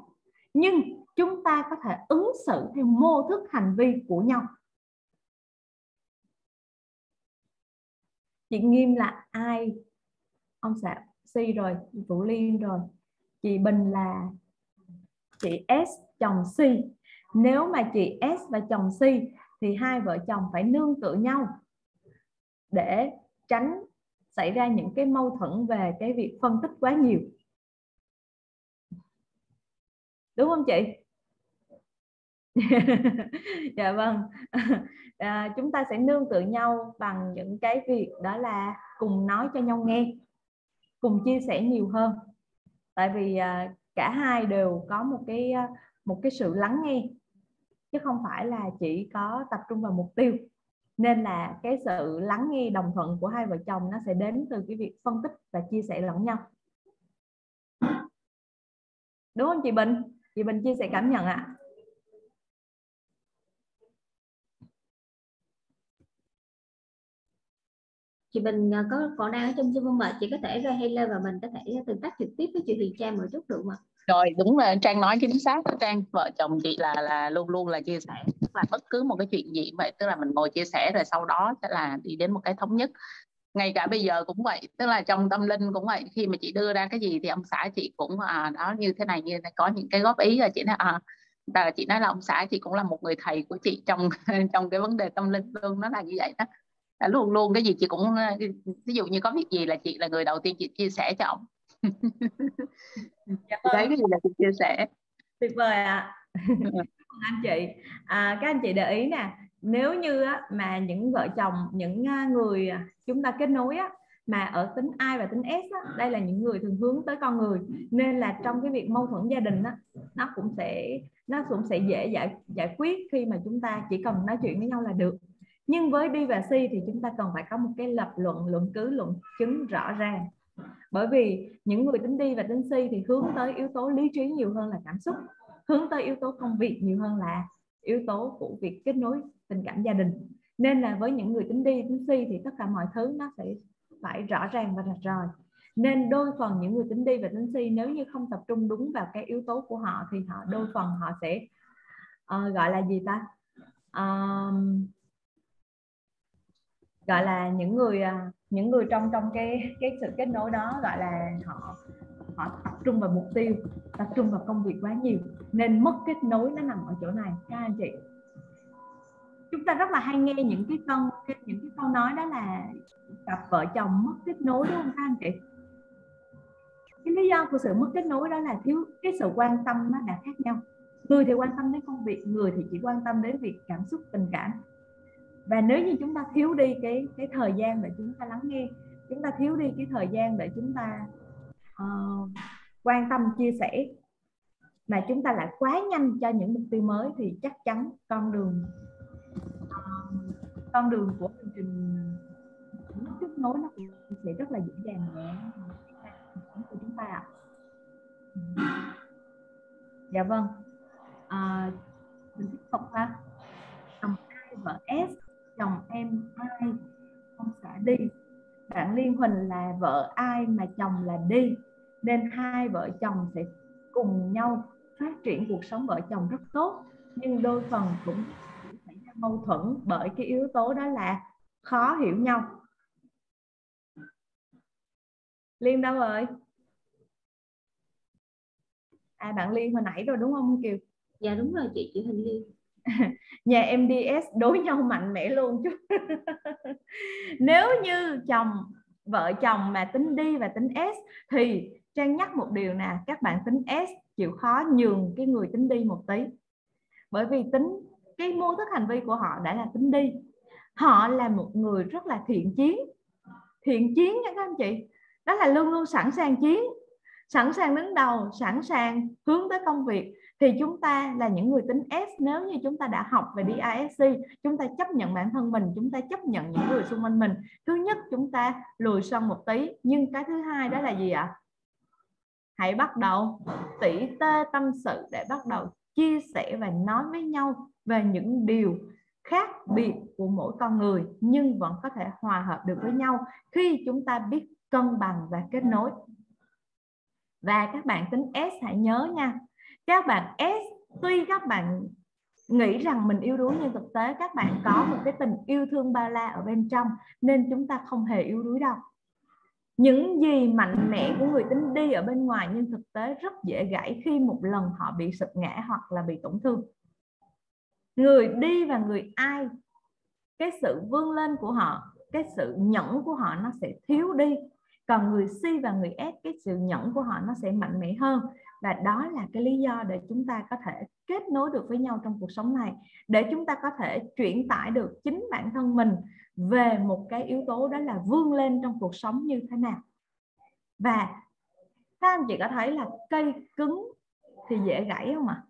Nhưng chúng ta có thể ứng xử theo mô thức hành vi của nhau. Chị nghiêm là ai? Ông xã si rồi vũ liên rồi chị bình là chị s chồng c. Nếu mà chị s và chồng c thì hai vợ chồng phải nương tựa nhau để tránh xảy ra những cái mâu thuẫn về cái việc phân tích quá nhiều. Đúng không chị? Dạ vâng. À, chúng ta sẽ nương tựa nhau bằng những cái việc đó là cùng nói cho nhau nghe cùng chia sẻ nhiều hơn tại vì à, cả hai đều có một cái à, một cái sự lắng nghe, chứ không phải là chỉ có tập trung vào mục tiêu. Nên là cái sự lắng nghe đồng thuận của hai vợ chồng nó sẽ đến từ cái việc phân tích và chia sẻ lẫn nhau. Đúng không chị Bình? Chị Bình chia sẻ cảm nhận ạ. à? Chị Bình à, có còn đang ở trong Zoom không ạ chị có thể ra hay lên và mình có thể à, tương tác trực tiếp với chị Huyền Trang một chút được không ạ? Rồi đúng là Trang nói chính xác Trang vợ chồng chị là là luôn luôn là chia sẻ tức là bất cứ một cái chuyện gì vậy tức là mình ngồi chia sẻ rồi sau đó sẽ là đi đến một cái thống nhất ngay cả bây giờ cũng vậy tức là trong tâm linh cũng vậy khi mà chị đưa ra cái gì thì ông xã chị cũng à, đó như thế này như thế có những cái góp ý là chị nói à và chị nói là ông xã chị cũng là một người thầy của chị trong trong cái vấn đề tâm linh luôn nó là như vậy đó là luôn luôn cái gì chị cũng ví dụ như có việc gì là chị là người đầu tiên chị chia sẻ cho ông dạ vâng. đấy cái gì là chị chia sẻ. Tuyệt vời ạ. À. anh chị. À, các anh chị để ý nè nếu như á, mà những vợ chồng những người chúng ta kết nối á, mà ở tính I và tính S á, đây là những người thường hướng tới con người nên là trong cái việc mâu thuẫn gia đình á, nó cũng sẽ nó cũng sẽ dễ giải giải quyết khi mà chúng ta chỉ cần nói chuyện với nhau là được nhưng với B và C thì chúng ta cần phải có một cái lập luận luận cứ luận chứng rõ ràng. Bởi vì những người tính đi và tính si thì hướng tới yếu tố lý trí nhiều hơn là cảm xúc hướng tới yếu tố công việc nhiều hơn là yếu tố của việc kết nối tình cảm gia đình. Nên là với những người tính đi tính si thì tất cả mọi thứ nó sẽ phải rõ ràng và rạch ròi. Nên đôi phần những người tính đi và tính si nếu như không tập trung đúng vào cái yếu tố của họ thì họ đôi phần họ sẽ uh, gọi là gì ta? Uh, gọi là những người à, những người trong trong cái cái sự kết nối đó, gọi là họ họ tập trung vào mục tiêu, tập trung vào công việc quá nhiều. Nên mất kết nối nó nằm ở chỗ này, các anh chị. Chúng ta rất là hay nghe những cái câu những cái câu nói đó là cặp vợ chồng mất kết nối, đúng không các anh chị? Cái lý do của sự mất kết nối đó là thiếu, cái sự quan tâm nó đã khác nhau. Người thì quan tâm đến công việc, người thì chỉ quan tâm đến việc cảm xúc, tình cảm và nếu như chúng ta thiếu đi cái cái thời gian để chúng ta lắng nghe chúng ta thiếu đi cái thời gian để chúng ta uh, quan tâm chia sẻ mà chúng ta lại quá nhanh cho những mục tiêu mới thì chắc chắn con đường uh, con đường của chương trình kết nối nó cũng sẽ rất là dễ dàng nhẹ của chúng ta ạ. Dạ vâng. À, mình tiếp tục ha chồng ai vợ s chồng em ai? Ông xã đi. Bạn liên huỳnh là vợ ai mà chồng là đi? Nên hai vợ chồng sẽ cùng nhau phát triển cuộc sống vợ chồng rất tốt. Nhưng đôi phần cũng xảy ra mâu thuẫn bởi cái yếu tố đó là khó hiểu nhau. Liên đâu rồi? À bạn liên hồi nãy rồi đúng không, kiều? Dạ đúng rồi chị. Chị hình liên. nhà em đối nhau mạnh mẽ luôn chứ. Nếu như chồng, vợ chồng mà tính đi và tính S thì Trang nhắc một điều nè, các bạn tính S chịu khó nhường cái người tính đi một tí. Bởi vì tính, cái mô thức hành vi của họ đã là tính đi. Họ là một người rất là thiện chiến. Thiện chiến nha các anh chị. Đó là luôn luôn sẵn sàng chiến, sẵn sàng đứng đầu, sẵn sàng hướng tới công việc thì chúng ta là những người tính S, nếu như chúng ta đã học về DISC chúng ta chấp nhận bản thân mình, chúng ta chấp nhận những người xung quanh mình. Thứ nhất, chúng ta lùi sân một tí, nhưng cái thứ hai đó là gì ạ? Hãy bắt đầu tỉ tê tâm sự để bắt đầu chia sẻ và nói với nhau về những điều khác biệt của mỗi con người, nhưng vẫn có thể hòa hợp được với nhau khi chúng ta biết cân bằng và kết nối. Và các bạn tính S, hãy nhớ nha các bạn S, tuy các bạn nghĩ rằng mình yếu đuối, nhưng thực tế các bạn có một cái tình yêu thương bao la ở bên trong, nên chúng ta không hề yếu đuối đâu. Những gì mạnh mẽ của người tính đi ở bên ngoài, nhưng thực tế rất dễ gãy khi một lần họ bị sụp ngã hoặc là bị tổn thương. Người đi và người ai, cái sự vươn lên của họ, cái sự nhẫn của họ nó sẽ thiếu đi. Còn người si và người S, cái sự nhẫn của họ nó sẽ mạnh mẽ hơn và đó là cái lý do để chúng ta có thể kết nối được với nhau trong cuộc sống này, để chúng ta có thể chuyển tải được chính bản thân mình về một cái yếu tố đó là vươn lên trong cuộc sống như thế nào. Và các anh chị có thấy là cây cứng thì dễ gãy không ạ?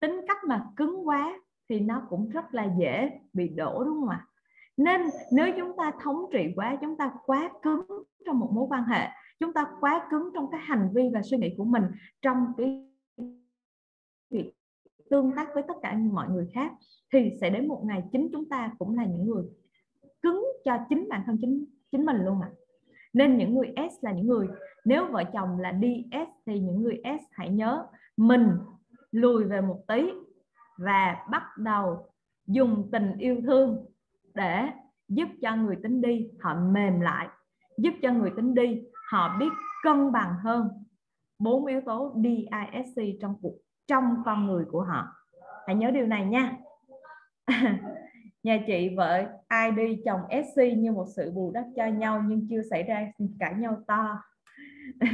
Tính cách mà cứng quá thì nó cũng rất là dễ bị đổ, đúng không ạ? Nên nếu chúng ta thống trị quá, chúng ta quá cứng trong một mối quan hệ chúng ta quá cứng trong cái hành vi và suy nghĩ của mình trong cái việc tương tác với tất cả mọi người khác thì sẽ đến một ngày chính chúng ta cũng là những người cứng cho chính bản thân chính chính mình luôn ạ à. nên những người S là những người, nếu vợ chồng là DS thì những người S hãy nhớ mình lùi về một tí và bắt đầu dùng tình yêu thương để giúp cho người tính đi họ mềm lại, giúp cho người tính đi họ biết cân bằng hơn bốn yếu tố DISC trong cuộc trong con người của họ. Hãy nhớ điều này nha. Nhà chị vợ ai đi chồng SC như một sự bù đắp cho nhau nhưng chưa xảy ra cãi nhau to.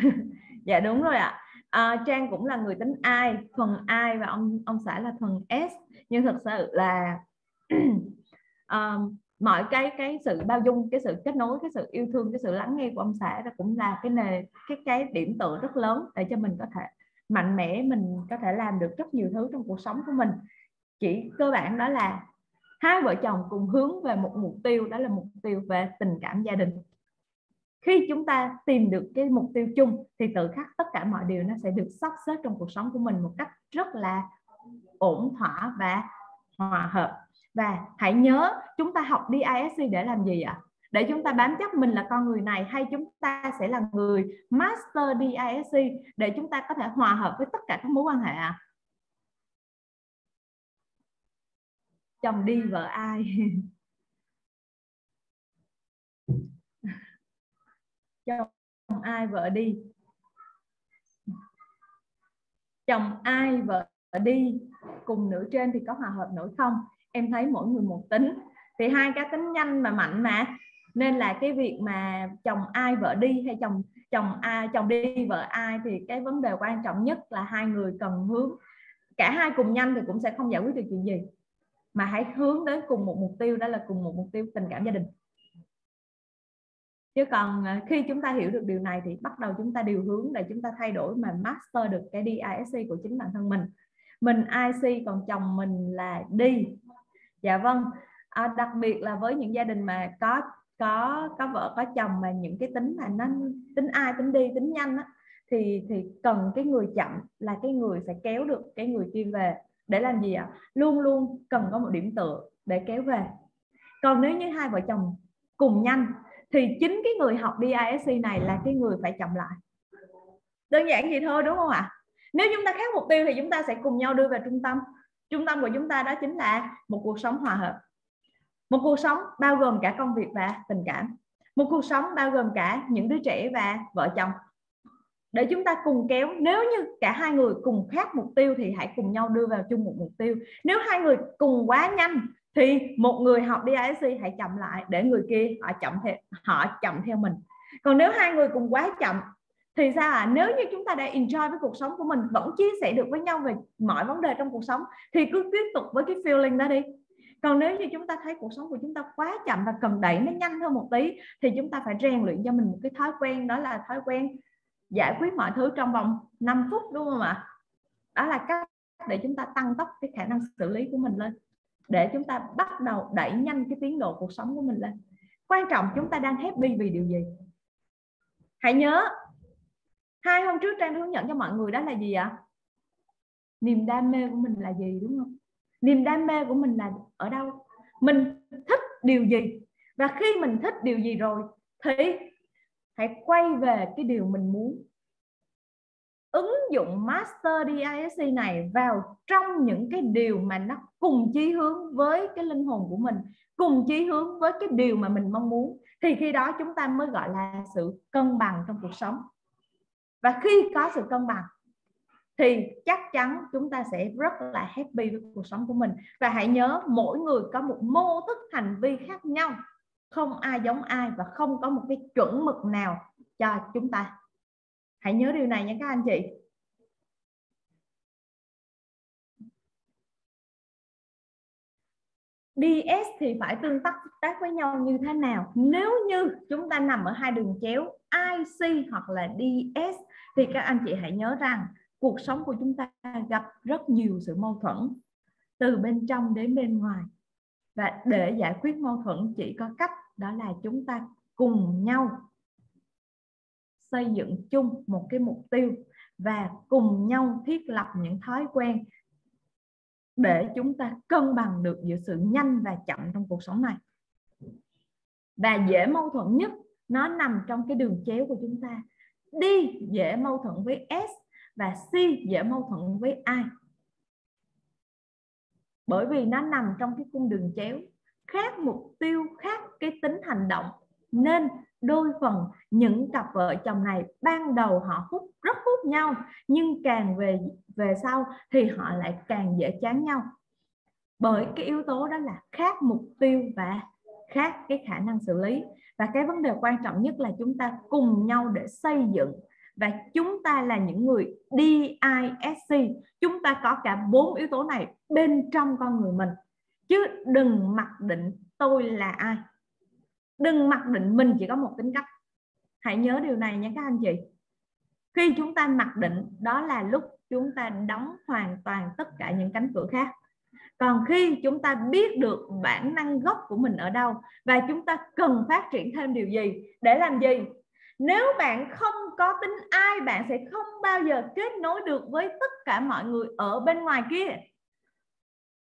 Dạ đúng rồi ạ. À, Trang cũng là người tính ai thuần ai và ông ông xã là thuần S. Nhưng thật sự là um, mọi cái cái sự bao dung, cái sự kết nối, cái sự yêu thương, cái sự lắng nghe của ông xã đó cũng là cái nề, cái cái điểm tựa rất lớn để cho mình có thể mạnh mẽ, mình có thể làm được rất nhiều thứ trong cuộc sống của mình. Chỉ cơ bản đó là hai vợ chồng cùng hướng về một mục tiêu, đó là mục tiêu về tình cảm gia đình. Khi chúng ta tìm được cái mục tiêu chung thì tự khắc tất cả mọi điều nó sẽ được sắp xếp trong cuộc sống của mình một cách rất là ổn thỏa và hòa hợp và hãy nhớ chúng ta học DISC để làm gì ạ? Để chúng ta bám chấp mình là con người này hay chúng ta sẽ là người master DISC để chúng ta có thể hòa hợp với tất cả các mối quan hệ à? chồng đi, vợ ai? Chồng ai, vợ đi? Chồng ai, vợ đi? Cùng nữ trên thì có hòa hợp nổi không? Em thấy mỗi người một tính. Thì hai cá tính nhanh mà mạnh mà. Nên là cái việc mà chồng ai vợ đi hay chồng chồng ai chồng đi, vợ ai thì cái vấn đề quan trọng nhất là hai người cần hướng. Cả hai cùng nhanh thì cũng sẽ không giải quyết được chuyện gì. Mà hãy hướng đến cùng một mục tiêu, đó là cùng một mục tiêu tình cảm gia đình. Chứ còn à, khi chúng ta hiểu được điều này thì bắt đầu chúng ta điều hướng để chúng ta thay đổi mà master được cái DISC của chính bản thân mình. Mình IC còn chồng mình là đi dạ vâng. À, đặc biệt là với những gia đình mà có có có vợ có chồng mà những cái tính mà nó tính ai tính đi tính nhanh á thì thì cần cái người chậm là cái người sẽ kéo được cái người kia về để làm gì ạ? Luôn luôn cần có một điểm tựa để kéo về. Còn nếu như hai vợ chồng cùng nhanh thì chính cái người học DISC này là cái người phải chậm lại. Đơn giản vậy thôi đúng không ạ? Nếu chúng ta khác mục tiêu thì chúng ta sẽ cùng nhau đưa về trung tâm trung tâm của chúng ta đó chính là một cuộc sống hòa hợp. Một cuộc sống bao gồm cả công việc và tình cảm. Một cuộc sống bao gồm cả những đứa trẻ và vợ chồng. Để chúng ta cùng kéo, nếu như cả hai người cùng khác mục tiêu thì hãy cùng nhau đưa vào chung một mục tiêu. Nếu hai người cùng quá nhanh thì một người học DISC hãy chậm lại để người kia họ chậm theo, họ chậm theo mình. Còn nếu hai người cùng quá chậm thì sao à nếu như chúng ta đã enjoy với cuộc sống của mình, vẫn chia sẻ được với nhau về mọi vấn đề trong cuộc sống, thì cứ tiếp tục với cái feeling đó đi. Còn nếu như chúng ta thấy cuộc sống của chúng ta quá chậm và cần đẩy nó nhanh hơn một tí, thì chúng ta phải rèn luyện cho mình một cái thói quen, đó là thói quen giải quyết mọi thứ trong vòng 5 phút, đúng không ạ? Đó là cách để chúng ta tăng tốc cái khả năng xử lý của mình lên, để chúng ta bắt đầu đẩy nhanh cái tiến độ cuộc sống của mình lên. Quan trọng chúng ta đang happy vì điều gì? Hãy nhớ hai hôm trước trang hướng dẫn cho mọi người đó là gì ạ? Niềm đam mê của mình là gì, đúng không? Niềm đam mê của mình là ở đâu? Mình thích điều gì? Và khi mình thích điều gì rồi thì hãy quay về cái điều mình muốn. Ứng dụng master DISC này vào trong những cái điều mà nó cùng chí hướng với cái linh hồn của mình, cùng chí hướng với cái điều mà mình mong muốn. Thì khi đó chúng ta mới gọi là sự cân bằng trong cuộc sống và khi có sự cân bằng, thì chắc chắn chúng ta sẽ rất là happy với cuộc sống của mình. Và hãy nhớ, mỗi người có một mô thức hành vi khác nhau. Không ai giống ai và không có một cái chuẩn mực nào cho chúng ta. Hãy nhớ điều này nha các anh chị. DS thì phải tương tác tác với nhau như thế nào? Nếu như chúng ta nằm ở hai đường chéo IC hoặc là DS thì các anh chị hãy nhớ rằng cuộc sống của chúng ta gặp rất nhiều sự mâu thuẫn từ bên trong đến bên ngoài. Và để giải quyết mâu thuẫn, chỉ có cách đó là chúng ta cùng nhau xây dựng chung một cái mục tiêu và cùng nhau thiết lập những thói quen để chúng ta cân bằng được giữa sự nhanh và chậm trong cuộc sống này. Và dễ mâu thuẫn nhất, nó nằm trong cái đường chéo của chúng ta. D dễ mâu thuẫn với S và C dễ mâu thuẫn với I. Bởi vì nó nằm trong cái cung đường chéo, khác mục tiêu, khác cái tính hành động. Nên đôi phần những cặp vợ chồng này ban đầu họ hút, rất hút nhau, nhưng càng về về sau thì họ lại càng dễ chán nhau. Bởi cái yếu tố đó là khác mục tiêu và khác cái khả năng xử lý. Và cái vấn đề quan trọng nhất là chúng ta cùng nhau để xây dựng. Và chúng ta là những người DISC chúng ta có cả bốn yếu tố này bên trong con người mình. Chứ đừng mặc định tôi là ai. Đừng mặc định mình chỉ có một tính cách. Hãy nhớ điều này nha các anh chị. Khi chúng ta mặc định, đó là lúc chúng ta đóng hoàn toàn tất cả những cánh cửa khác còn khi chúng ta biết được bản năng gốc của mình ở đâu và chúng ta cần phát triển thêm điều gì, để làm gì? Nếu bạn không có tính ai, bạn sẽ không bao giờ kết nối được với tất cả mọi người ở bên ngoài kia.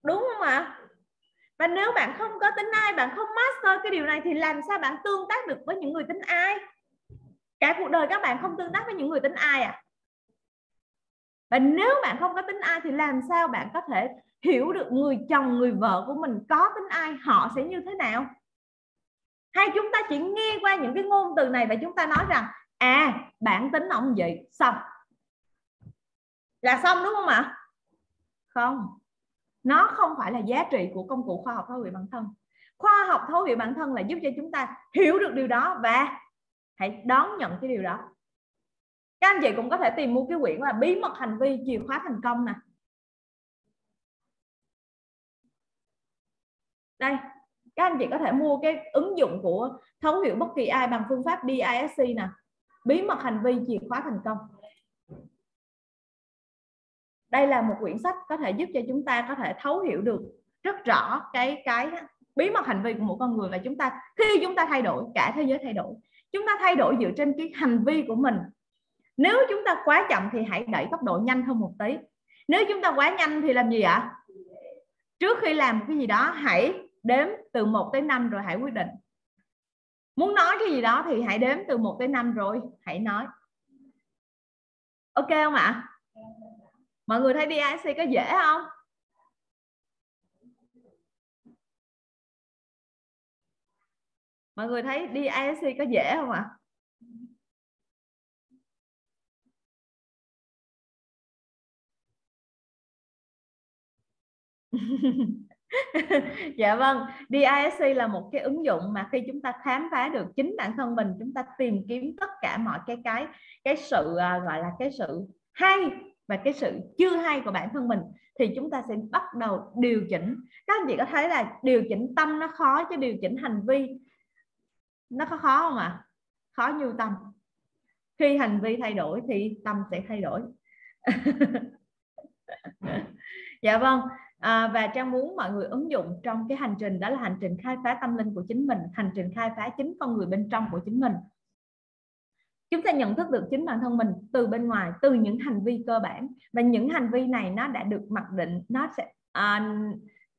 Đúng không ạ? Và nếu bạn không có tính ai, bạn không master cái điều này thì làm sao bạn tương tác được với những người tính ai? Cả cuộc đời các bạn không tương tác với những người tính ai à? Và nếu bạn không có tính ai thì làm sao bạn có thể hiểu được người chồng, người vợ của mình có tính ai, họ sẽ như thế nào. Hay chúng ta chỉ nghe qua những cái ngôn từ này và chúng ta nói rằng à bản tính ông vậy, xong. Là xong đúng không ạ? Không. Nó không phải là giá trị của công cụ khoa học thấu hiểu bản thân. Khoa học thấu hiểu bản thân là giúp cho chúng ta hiểu được điều đó và hãy đón nhận cái điều đó. Các anh chị cũng có thể tìm mua cái quyển là bí mật hành vi chìa khóa thành công nè. Đây, các anh chị có thể mua cái ứng dụng của thấu hiểu bất kỳ ai bằng phương pháp DISC nè. Bí mật hành vi chìa khóa thành công. Đây là một quyển sách có thể giúp cho chúng ta có thể thấu hiểu được rất rõ cái cái bí mật hành vi của một con người và chúng ta, khi chúng ta thay đổi, cả thế giới thay đổi, chúng ta thay đổi dựa trên cái hành vi của mình. Nếu chúng ta quá chậm thì hãy đẩy tốc độ nhanh hơn một tí. Nếu chúng ta quá nhanh thì làm gì ạ? Trước khi làm cái gì đó, hãy đếm từ 1 tới 5 rồi hãy quyết định. Muốn nói cái gì đó thì hãy đếm từ 1 tới 5 rồi hãy nói. Ok không ạ? Mọi người thấy DIC có dễ không? Mọi người thấy DIC có dễ không ạ? dạ vâng DISC là một cái ứng dụng mà khi chúng ta khám phá được chính bản thân mình chúng ta tìm kiếm tất cả mọi cái cái cái sự uh, gọi là cái sự hay và cái sự chưa hay của bản thân mình thì chúng ta sẽ bắt đầu điều chỉnh. Các anh chị có thấy là điều chỉnh tâm nó khó chứ điều chỉnh hành vi nó có khó không ạ? À? khó như tâm. Khi hành vi thay đổi thì tâm sẽ thay đổi. Dạ vâng à, và trang muốn mọi người ứng dụng trong cái hành trình đó là hành trình khai phá tâm linh của chính mình hành trình khai phá chính con người bên trong của chính mình. Chúng ta nhận thức được chính bản thân mình từ bên ngoài từ những hành vi cơ bản. Và những hành vi này nó đã được mặc định nó sẽ à,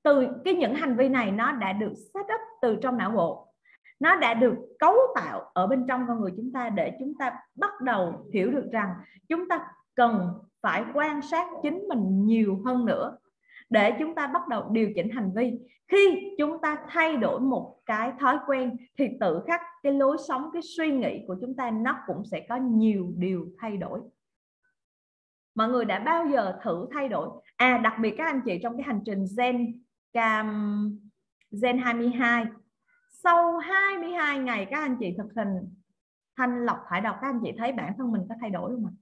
từ cái những hành vi này nó đã được set up từ trong não bộ. Nó đã được cấu tạo ở bên trong con người chúng ta để chúng ta bắt đầu hiểu được rằng chúng ta cần phải quan sát chính mình nhiều hơn nữa để chúng ta bắt đầu điều chỉnh hành vi. Khi chúng ta thay đổi một cái thói quen, thì tự khắc cái lối sống, cái suy nghĩ của chúng ta nó cũng sẽ có nhiều điều thay đổi. Mọi người đã bao giờ thử thay đổi? À đặc biệt các anh chị trong cái hành trình gen, cam, gen 22 sau 22 ngày, các anh chị thực hành thanh lọc thải độc, các anh chị thấy bản thân mình có thay đổi không ạ?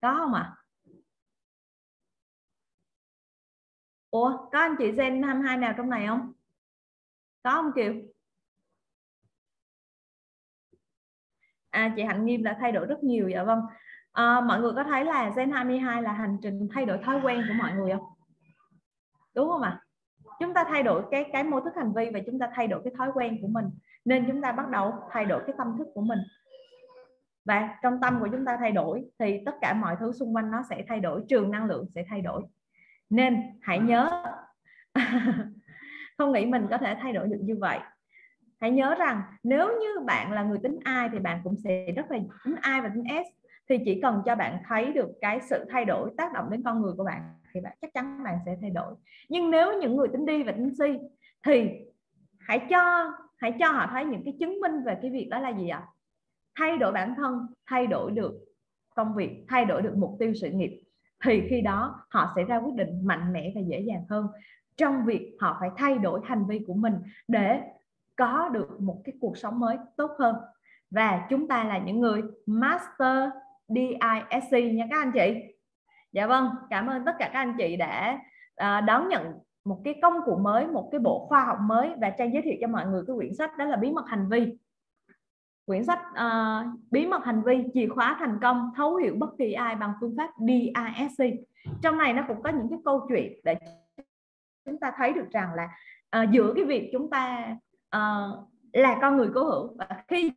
Có không ạ? à? Ủa có anh chị gen 22 nào trong này không? Có không Kiều? À chị Hạnh Nghiêm đã thay đổi rất nhiều dạ vâng. À, mọi người có thấy là gen 22 là hành trình thay đổi thói quen của mọi người không? Đúng không ạ? À? chúng ta thay đổi cái cái mô thức hành vi và chúng ta thay đổi cái thói quen của mình. Nên chúng ta bắt đầu thay đổi cái tâm thức của mình. Và trong tâm của chúng ta thay đổi thì tất cả mọi thứ xung quanh nó sẽ thay đổi trường năng lượng sẽ thay đổi nên hãy nhớ không nghĩ mình có thể thay đổi được như vậy. Hãy nhớ rằng nếu như bạn là người tính ai thì bạn cũng sẽ rất là tính ai và tính s. Thì chỉ cần cho bạn thấy được cái sự thay đổi tác động đến con người của bạn thì bạn chắc chắn bạn sẽ thay đổi. Nhưng nếu những người tính đi và tính si thì hãy cho hãy cho họ thấy những cái chứng minh về cái việc đó là gì ạ? Thay đổi bản thân thay đổi được công việc thay đổi được mục tiêu sự nghiệp thì khi đó họ sẽ ra quyết định mạnh mẽ và dễ dàng hơn. Trong việc họ phải thay đổi hành vi của mình để có được một cái cuộc sống mới tốt hơn. Và chúng ta là những người master DISC nha các anh chị. Dạ vâng cảm ơn tất cả các anh chị đã uh, đón nhận một cái công cụ mới một cái bộ khoa học mới và trang giới thiệu cho mọi người cái quyển sách đó là bí mật hành vi quyển sách uh, bí mật hành vi chìa khóa thành công thấu hiểu bất kỳ ai bằng phương pháp DISC trong này nó cũng có những cái câu chuyện để chúng ta thấy được rằng là uh, giữa cái việc chúng ta uh, là con người cố hữu và khi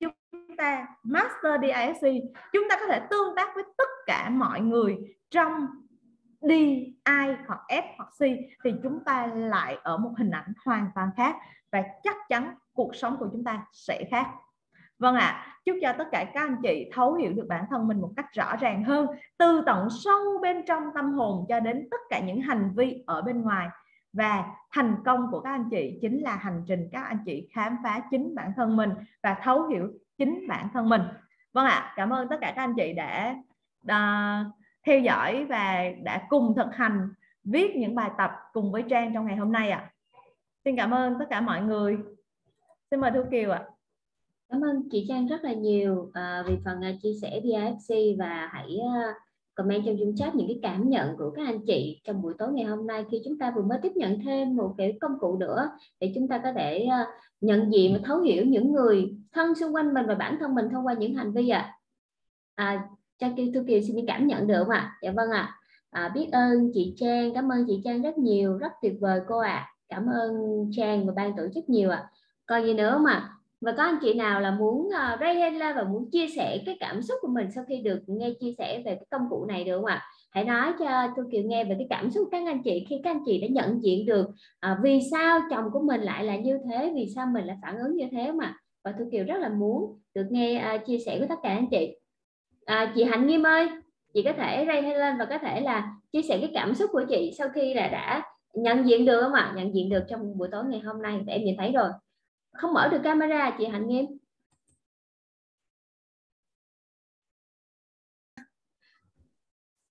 chúng ta master DISC chúng ta có thể tương tác với tất cả mọi người trong D I hoặc F hoặc C thì chúng ta lại ở một hình ảnh hoàn toàn khác và chắc chắn cuộc sống của chúng ta sẽ khác. Vâng ạ, à, chúc cho tất cả các anh chị thấu hiểu được bản thân mình một cách rõ ràng hơn từ tận sâu bên trong tâm hồn cho đến tất cả những hành vi ở bên ngoài và thành công của các anh chị chính là hành trình các anh chị khám phá chính bản thân mình và thấu hiểu chính bản thân mình. Vâng ạ, à, cảm ơn tất cả các anh chị đã uh, theo dõi và đã cùng thực hành viết những bài tập cùng với Trang trong ngày hôm nay ạ. À. Xin cảm ơn tất cả mọi người. Xin mời Thu Kiều ạ. À. Cảm ơn chị Trang rất là nhiều à, vì phần à, chia sẻ BIFC và hãy à, comment trong chung chat những cái cảm nhận của các anh chị trong buổi tối ngày hôm nay khi chúng ta vừa mới tiếp nhận thêm một cái công cụ nữa để chúng ta có thể nhận diện và thấu hiểu những người thân xung quanh mình và bản thân mình thông qua những hành vi ạ. À. à, Trang Kiều Thu Kiều xin cảm nhận được không ạ? Dạ vâng ạ. À. À, biết ơn chị Trang, cảm ơn chị Trang rất nhiều, rất tuyệt vời cô ạ. À. Cảm ơn Trang và ban tổ chức nhiều ạ. À. Còn gì nữa mà và có anh chị nào là muốn uh, raise hand lên và muốn chia sẻ cái cảm xúc của mình sau khi được nghe chia sẻ về cái công cụ này được không ạ? Hãy nói cho tôi Kiều nghe về cái cảm xúc của các anh chị khi các anh chị đã nhận diện được uh, vì sao chồng của mình lại là như thế, vì sao mình lại phản ứng như thế mà và tôi Kiều rất là muốn được nghe uh, chia sẻ của tất cả anh chị. uh, chị Hạnh Nghiêm ơi, chị có thể raise hand lên và có thể là chia sẻ cái cảm xúc của chị sau khi là đã nhận diện được không ạ? Nhận diện được trong buổi tối ngày hôm nay để em nhìn thấy rồi không mở được camera chị Hạnh Nghiêm?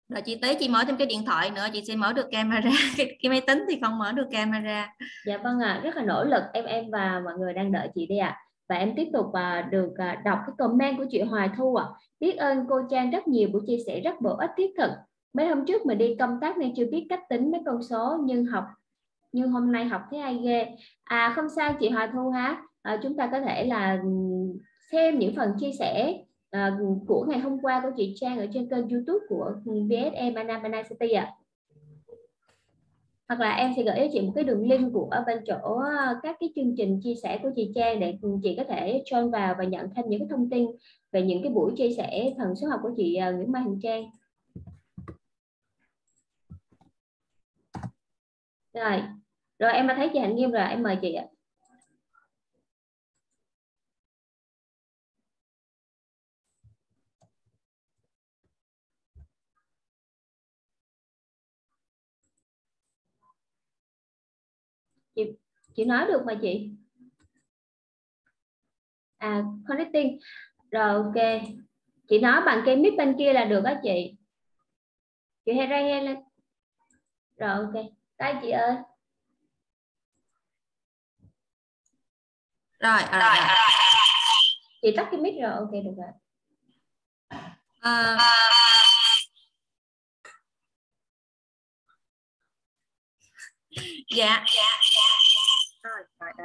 Rồi chị tới chị mở thêm cái điện thoại nữa chị sẽ mở được camera. Cái, cái máy tính thì không mở được camera. Dạ vâng ạ à, rất là nỗ lực. Em em và mọi người đang đợi chị đây ạ. À. và em tiếp tục uh, được uh, đọc cái comment của chị Hoài Thu ạ. À. biết ơn cô Trang rất nhiều buổi chia sẻ rất bổ ích thiết thực. Mấy hôm trước mình đi công tác nên chưa biết cách tính mấy con số nhưng học nhưng hôm nay học thấy ai ghê à không sao chị Hòa Thu ha à, chúng ta có thể là ừ, xem những phần chia sẻ à, của ngày hôm qua của chị Trang ở trên kênh YouTube của VSM Banana City ạ. À. Hoặc là em sẽ gửi cho chị một cái đường link của bên chỗ à, các cái chương trình chia sẻ của chị Trang để chị có thể join vào và nhận thêm những cái thông tin về những cái buổi chia sẻ thần số học của chị à, Nguyễn Mai Hồng Trang. Rồi, rồi em đã thấy chị Hạnh Nghiêm rồi em mời chị ạ. Chị chị nói được mà chị. À connecting. Rồi ok. Chị nói bằng cái mic bên kia là được á chị. Chị hay ra lên. Rồi ok đây chị ơi. Rồi, rồi, rồi. chị tắt cái mic rồi ok được rồi. À, dạ.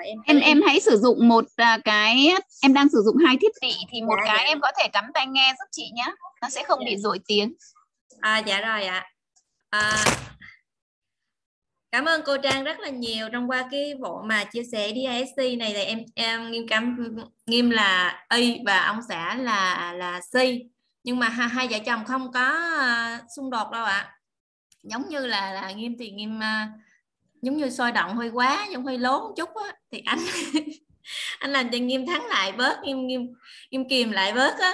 Em em em hãy sử dụng một à, cái em đang sử dụng hai thiết bị thì một dạ, cái dạ. em có thể cắm tai nghe giúp chị nhé nó sẽ không dạ. bị dội tiếng. À dạ rồi ạ. À, cảm ơn cô Trang rất là nhiều trong qua cái bộ mà chia sẻ DISC này thì em em nghiêm cắm nghiêm là Y và ông xã là là C. Nhưng mà hai, hai vợ chồng không có uh, xung đột đâu ạ. Giống như là là nghiêm thì nghiêm uh, giống như sôi động hơi quá giống hơi lố một chút á. Thì anh anh làm cho nghiêm thắng lại bớt nghiêm nghiêm nghiêm kìm lại bớt á.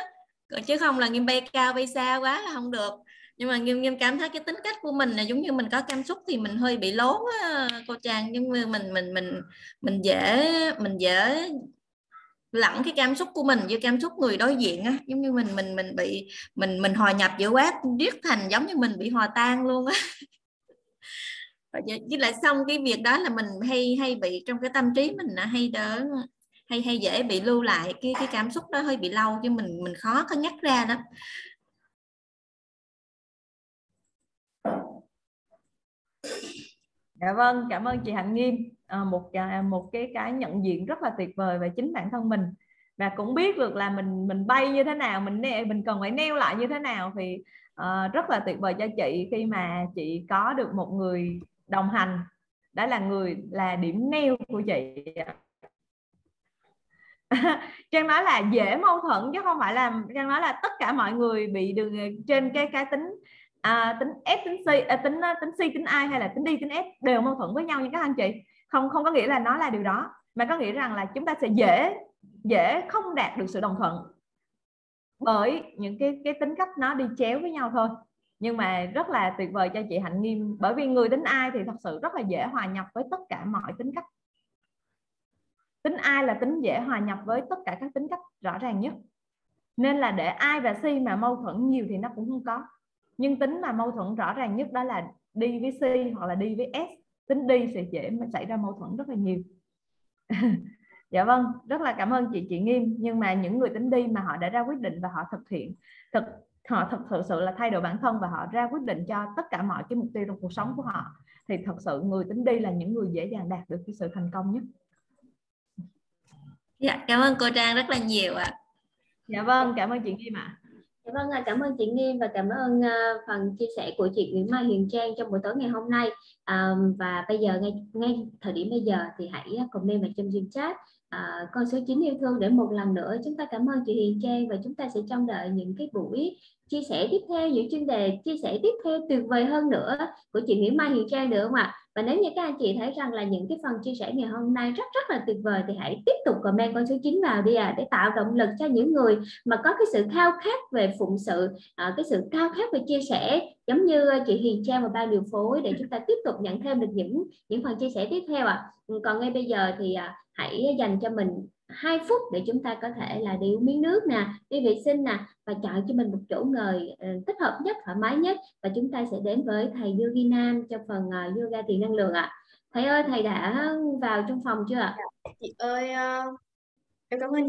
Chứ không là nghiêm bay cao bay xa quá là không được nhưng mà nghiêm nghiêm cảm thấy cái tính cách của mình là giống như mình có cảm xúc thì mình hơi bị lố á, cô trang giống như mình mình mình mình dễ mình dễ lẫn cái cảm xúc của mình với cảm xúc người đối diện á. Giống như mình mình mình bị mình mình hòa nhập giữa quá riết thành giống như mình bị hòa tan luôn á. Với lại xong cái việc đó là mình hay hay bị trong cái tâm trí mình là hay đỡ hay hay dễ bị lưu lại. Cái cái cảm xúc đó hơi bị lâu chứ mình mình khó có nhắc ra đó Dạ vâng, cảm ơn chị Hạnh Nghiêm. À, một à, một cái cái nhận diện rất là tuyệt vời về chính bản thân mình. Và cũng biết được là mình mình bay như thế nào, mình mình cần phải neo lại như thế nào thì uh, rất là tuyệt vời cho chị khi mà chị có được một người đồng hành. Đó là người là điểm neo của chị Trang nói là dễ mâu thuẫn chứ không phải là Trang nói là tất cả mọi người bị được ờ, trên cái cái tính à, tính f tính c à, tính à, tính c tính i hay là tính D tính S đều mâu thuẫn với nhau như các anh chị? Không không có nghĩa là nó là điều đó mà có nghĩa rằng là chúng ta sẽ dễ dễ không đạt được sự đồng thuận bởi những cái cái tính cách nó đi chéo với nhau thôi. Nhưng mà rất là tuyệt vời cho chị Hạnh Nghiêm bởi vì người tính ai thì thật sự rất là dễ hòa nhập với tất cả mọi tính cách. Tính ai là tính dễ hòa nhập với tất cả các tính cách rõ ràng nhất. Nên là để ai và si mà mâu thuẫn nhiều thì nó cũng không có nhưng tính mà mâu thuẫn rõ ràng nhất đó là đi với C hoặc là đi với S. Tính đi sẽ dễ xảy ra mâu thuẫn rất là nhiều. Dạ vâng rất là cảm ơn chị chị nghiêm. Nhưng mà những người tính đi mà họ đã ra quyết định và họ thực hiện thực họ thật sự sự là thay đổi bản thân và họ ra quyết định cho tất cả mọi cái mục tiêu trong cuộc sống của họ thì thật sự người tính đi là những người dễ dàng đạt được cái sự thành công nhất. Dạ cảm ơn cô trang rất là nhiều ạ. Dạ vâng cảm ơn chị nghiêm ạ. Dạ Dạ vâng, à, cảm ơn chị Nghiêm và cảm ơn à, phần chia sẻ của chị Nguyễn Mai Huyền Trang trong buổi tối ngày hôm nay. À, và bây giờ ngay ngay thời điểm bây giờ thì hãy comment vào trong Zoom chat con số 9 yêu thương để một lần nữa chúng ta cảm ơn chị Huyền Trang và chúng ta sẽ trông đợi những cái buổi chia sẻ tiếp theo những chuyên đề chia sẻ tiếp theo tuyệt vời hơn nữa của chị Nguyễn Mai Huyền Trang nữa không ạ? Và nếu như các anh chị thấy rằng là những cái phần chia sẻ ngày hôm nay rất rất là tuyệt vời thì hãy tiếp tục comment con số 9 vào đi à để tạo động lực cho những người mà có cái sự khao khát về phụng sự, à, cái sự khao khát về chia sẻ giống như à, chị Hiền Trang và ban điều phối để chúng ta tiếp tục nhận thêm được những những phần chia sẻ tiếp theo ạ. À. Còn ngay bây giờ thì à, hãy dành cho mình 2 phút để chúng ta có thể là đi uống miếng nước nè, đi vệ sinh nè và chọn cho mình một chỗ ngồi uh, thích hợp nhất, thoải mái nhất và chúng ta sẽ đến với thầy Yogi Nam cho phần uh, yoga tiền năng lượng ạ. À. Thầy ơi, thầy đã vào trong phòng chưa ạ? Dạ, chị ơi, uh, em cảm ơn chị.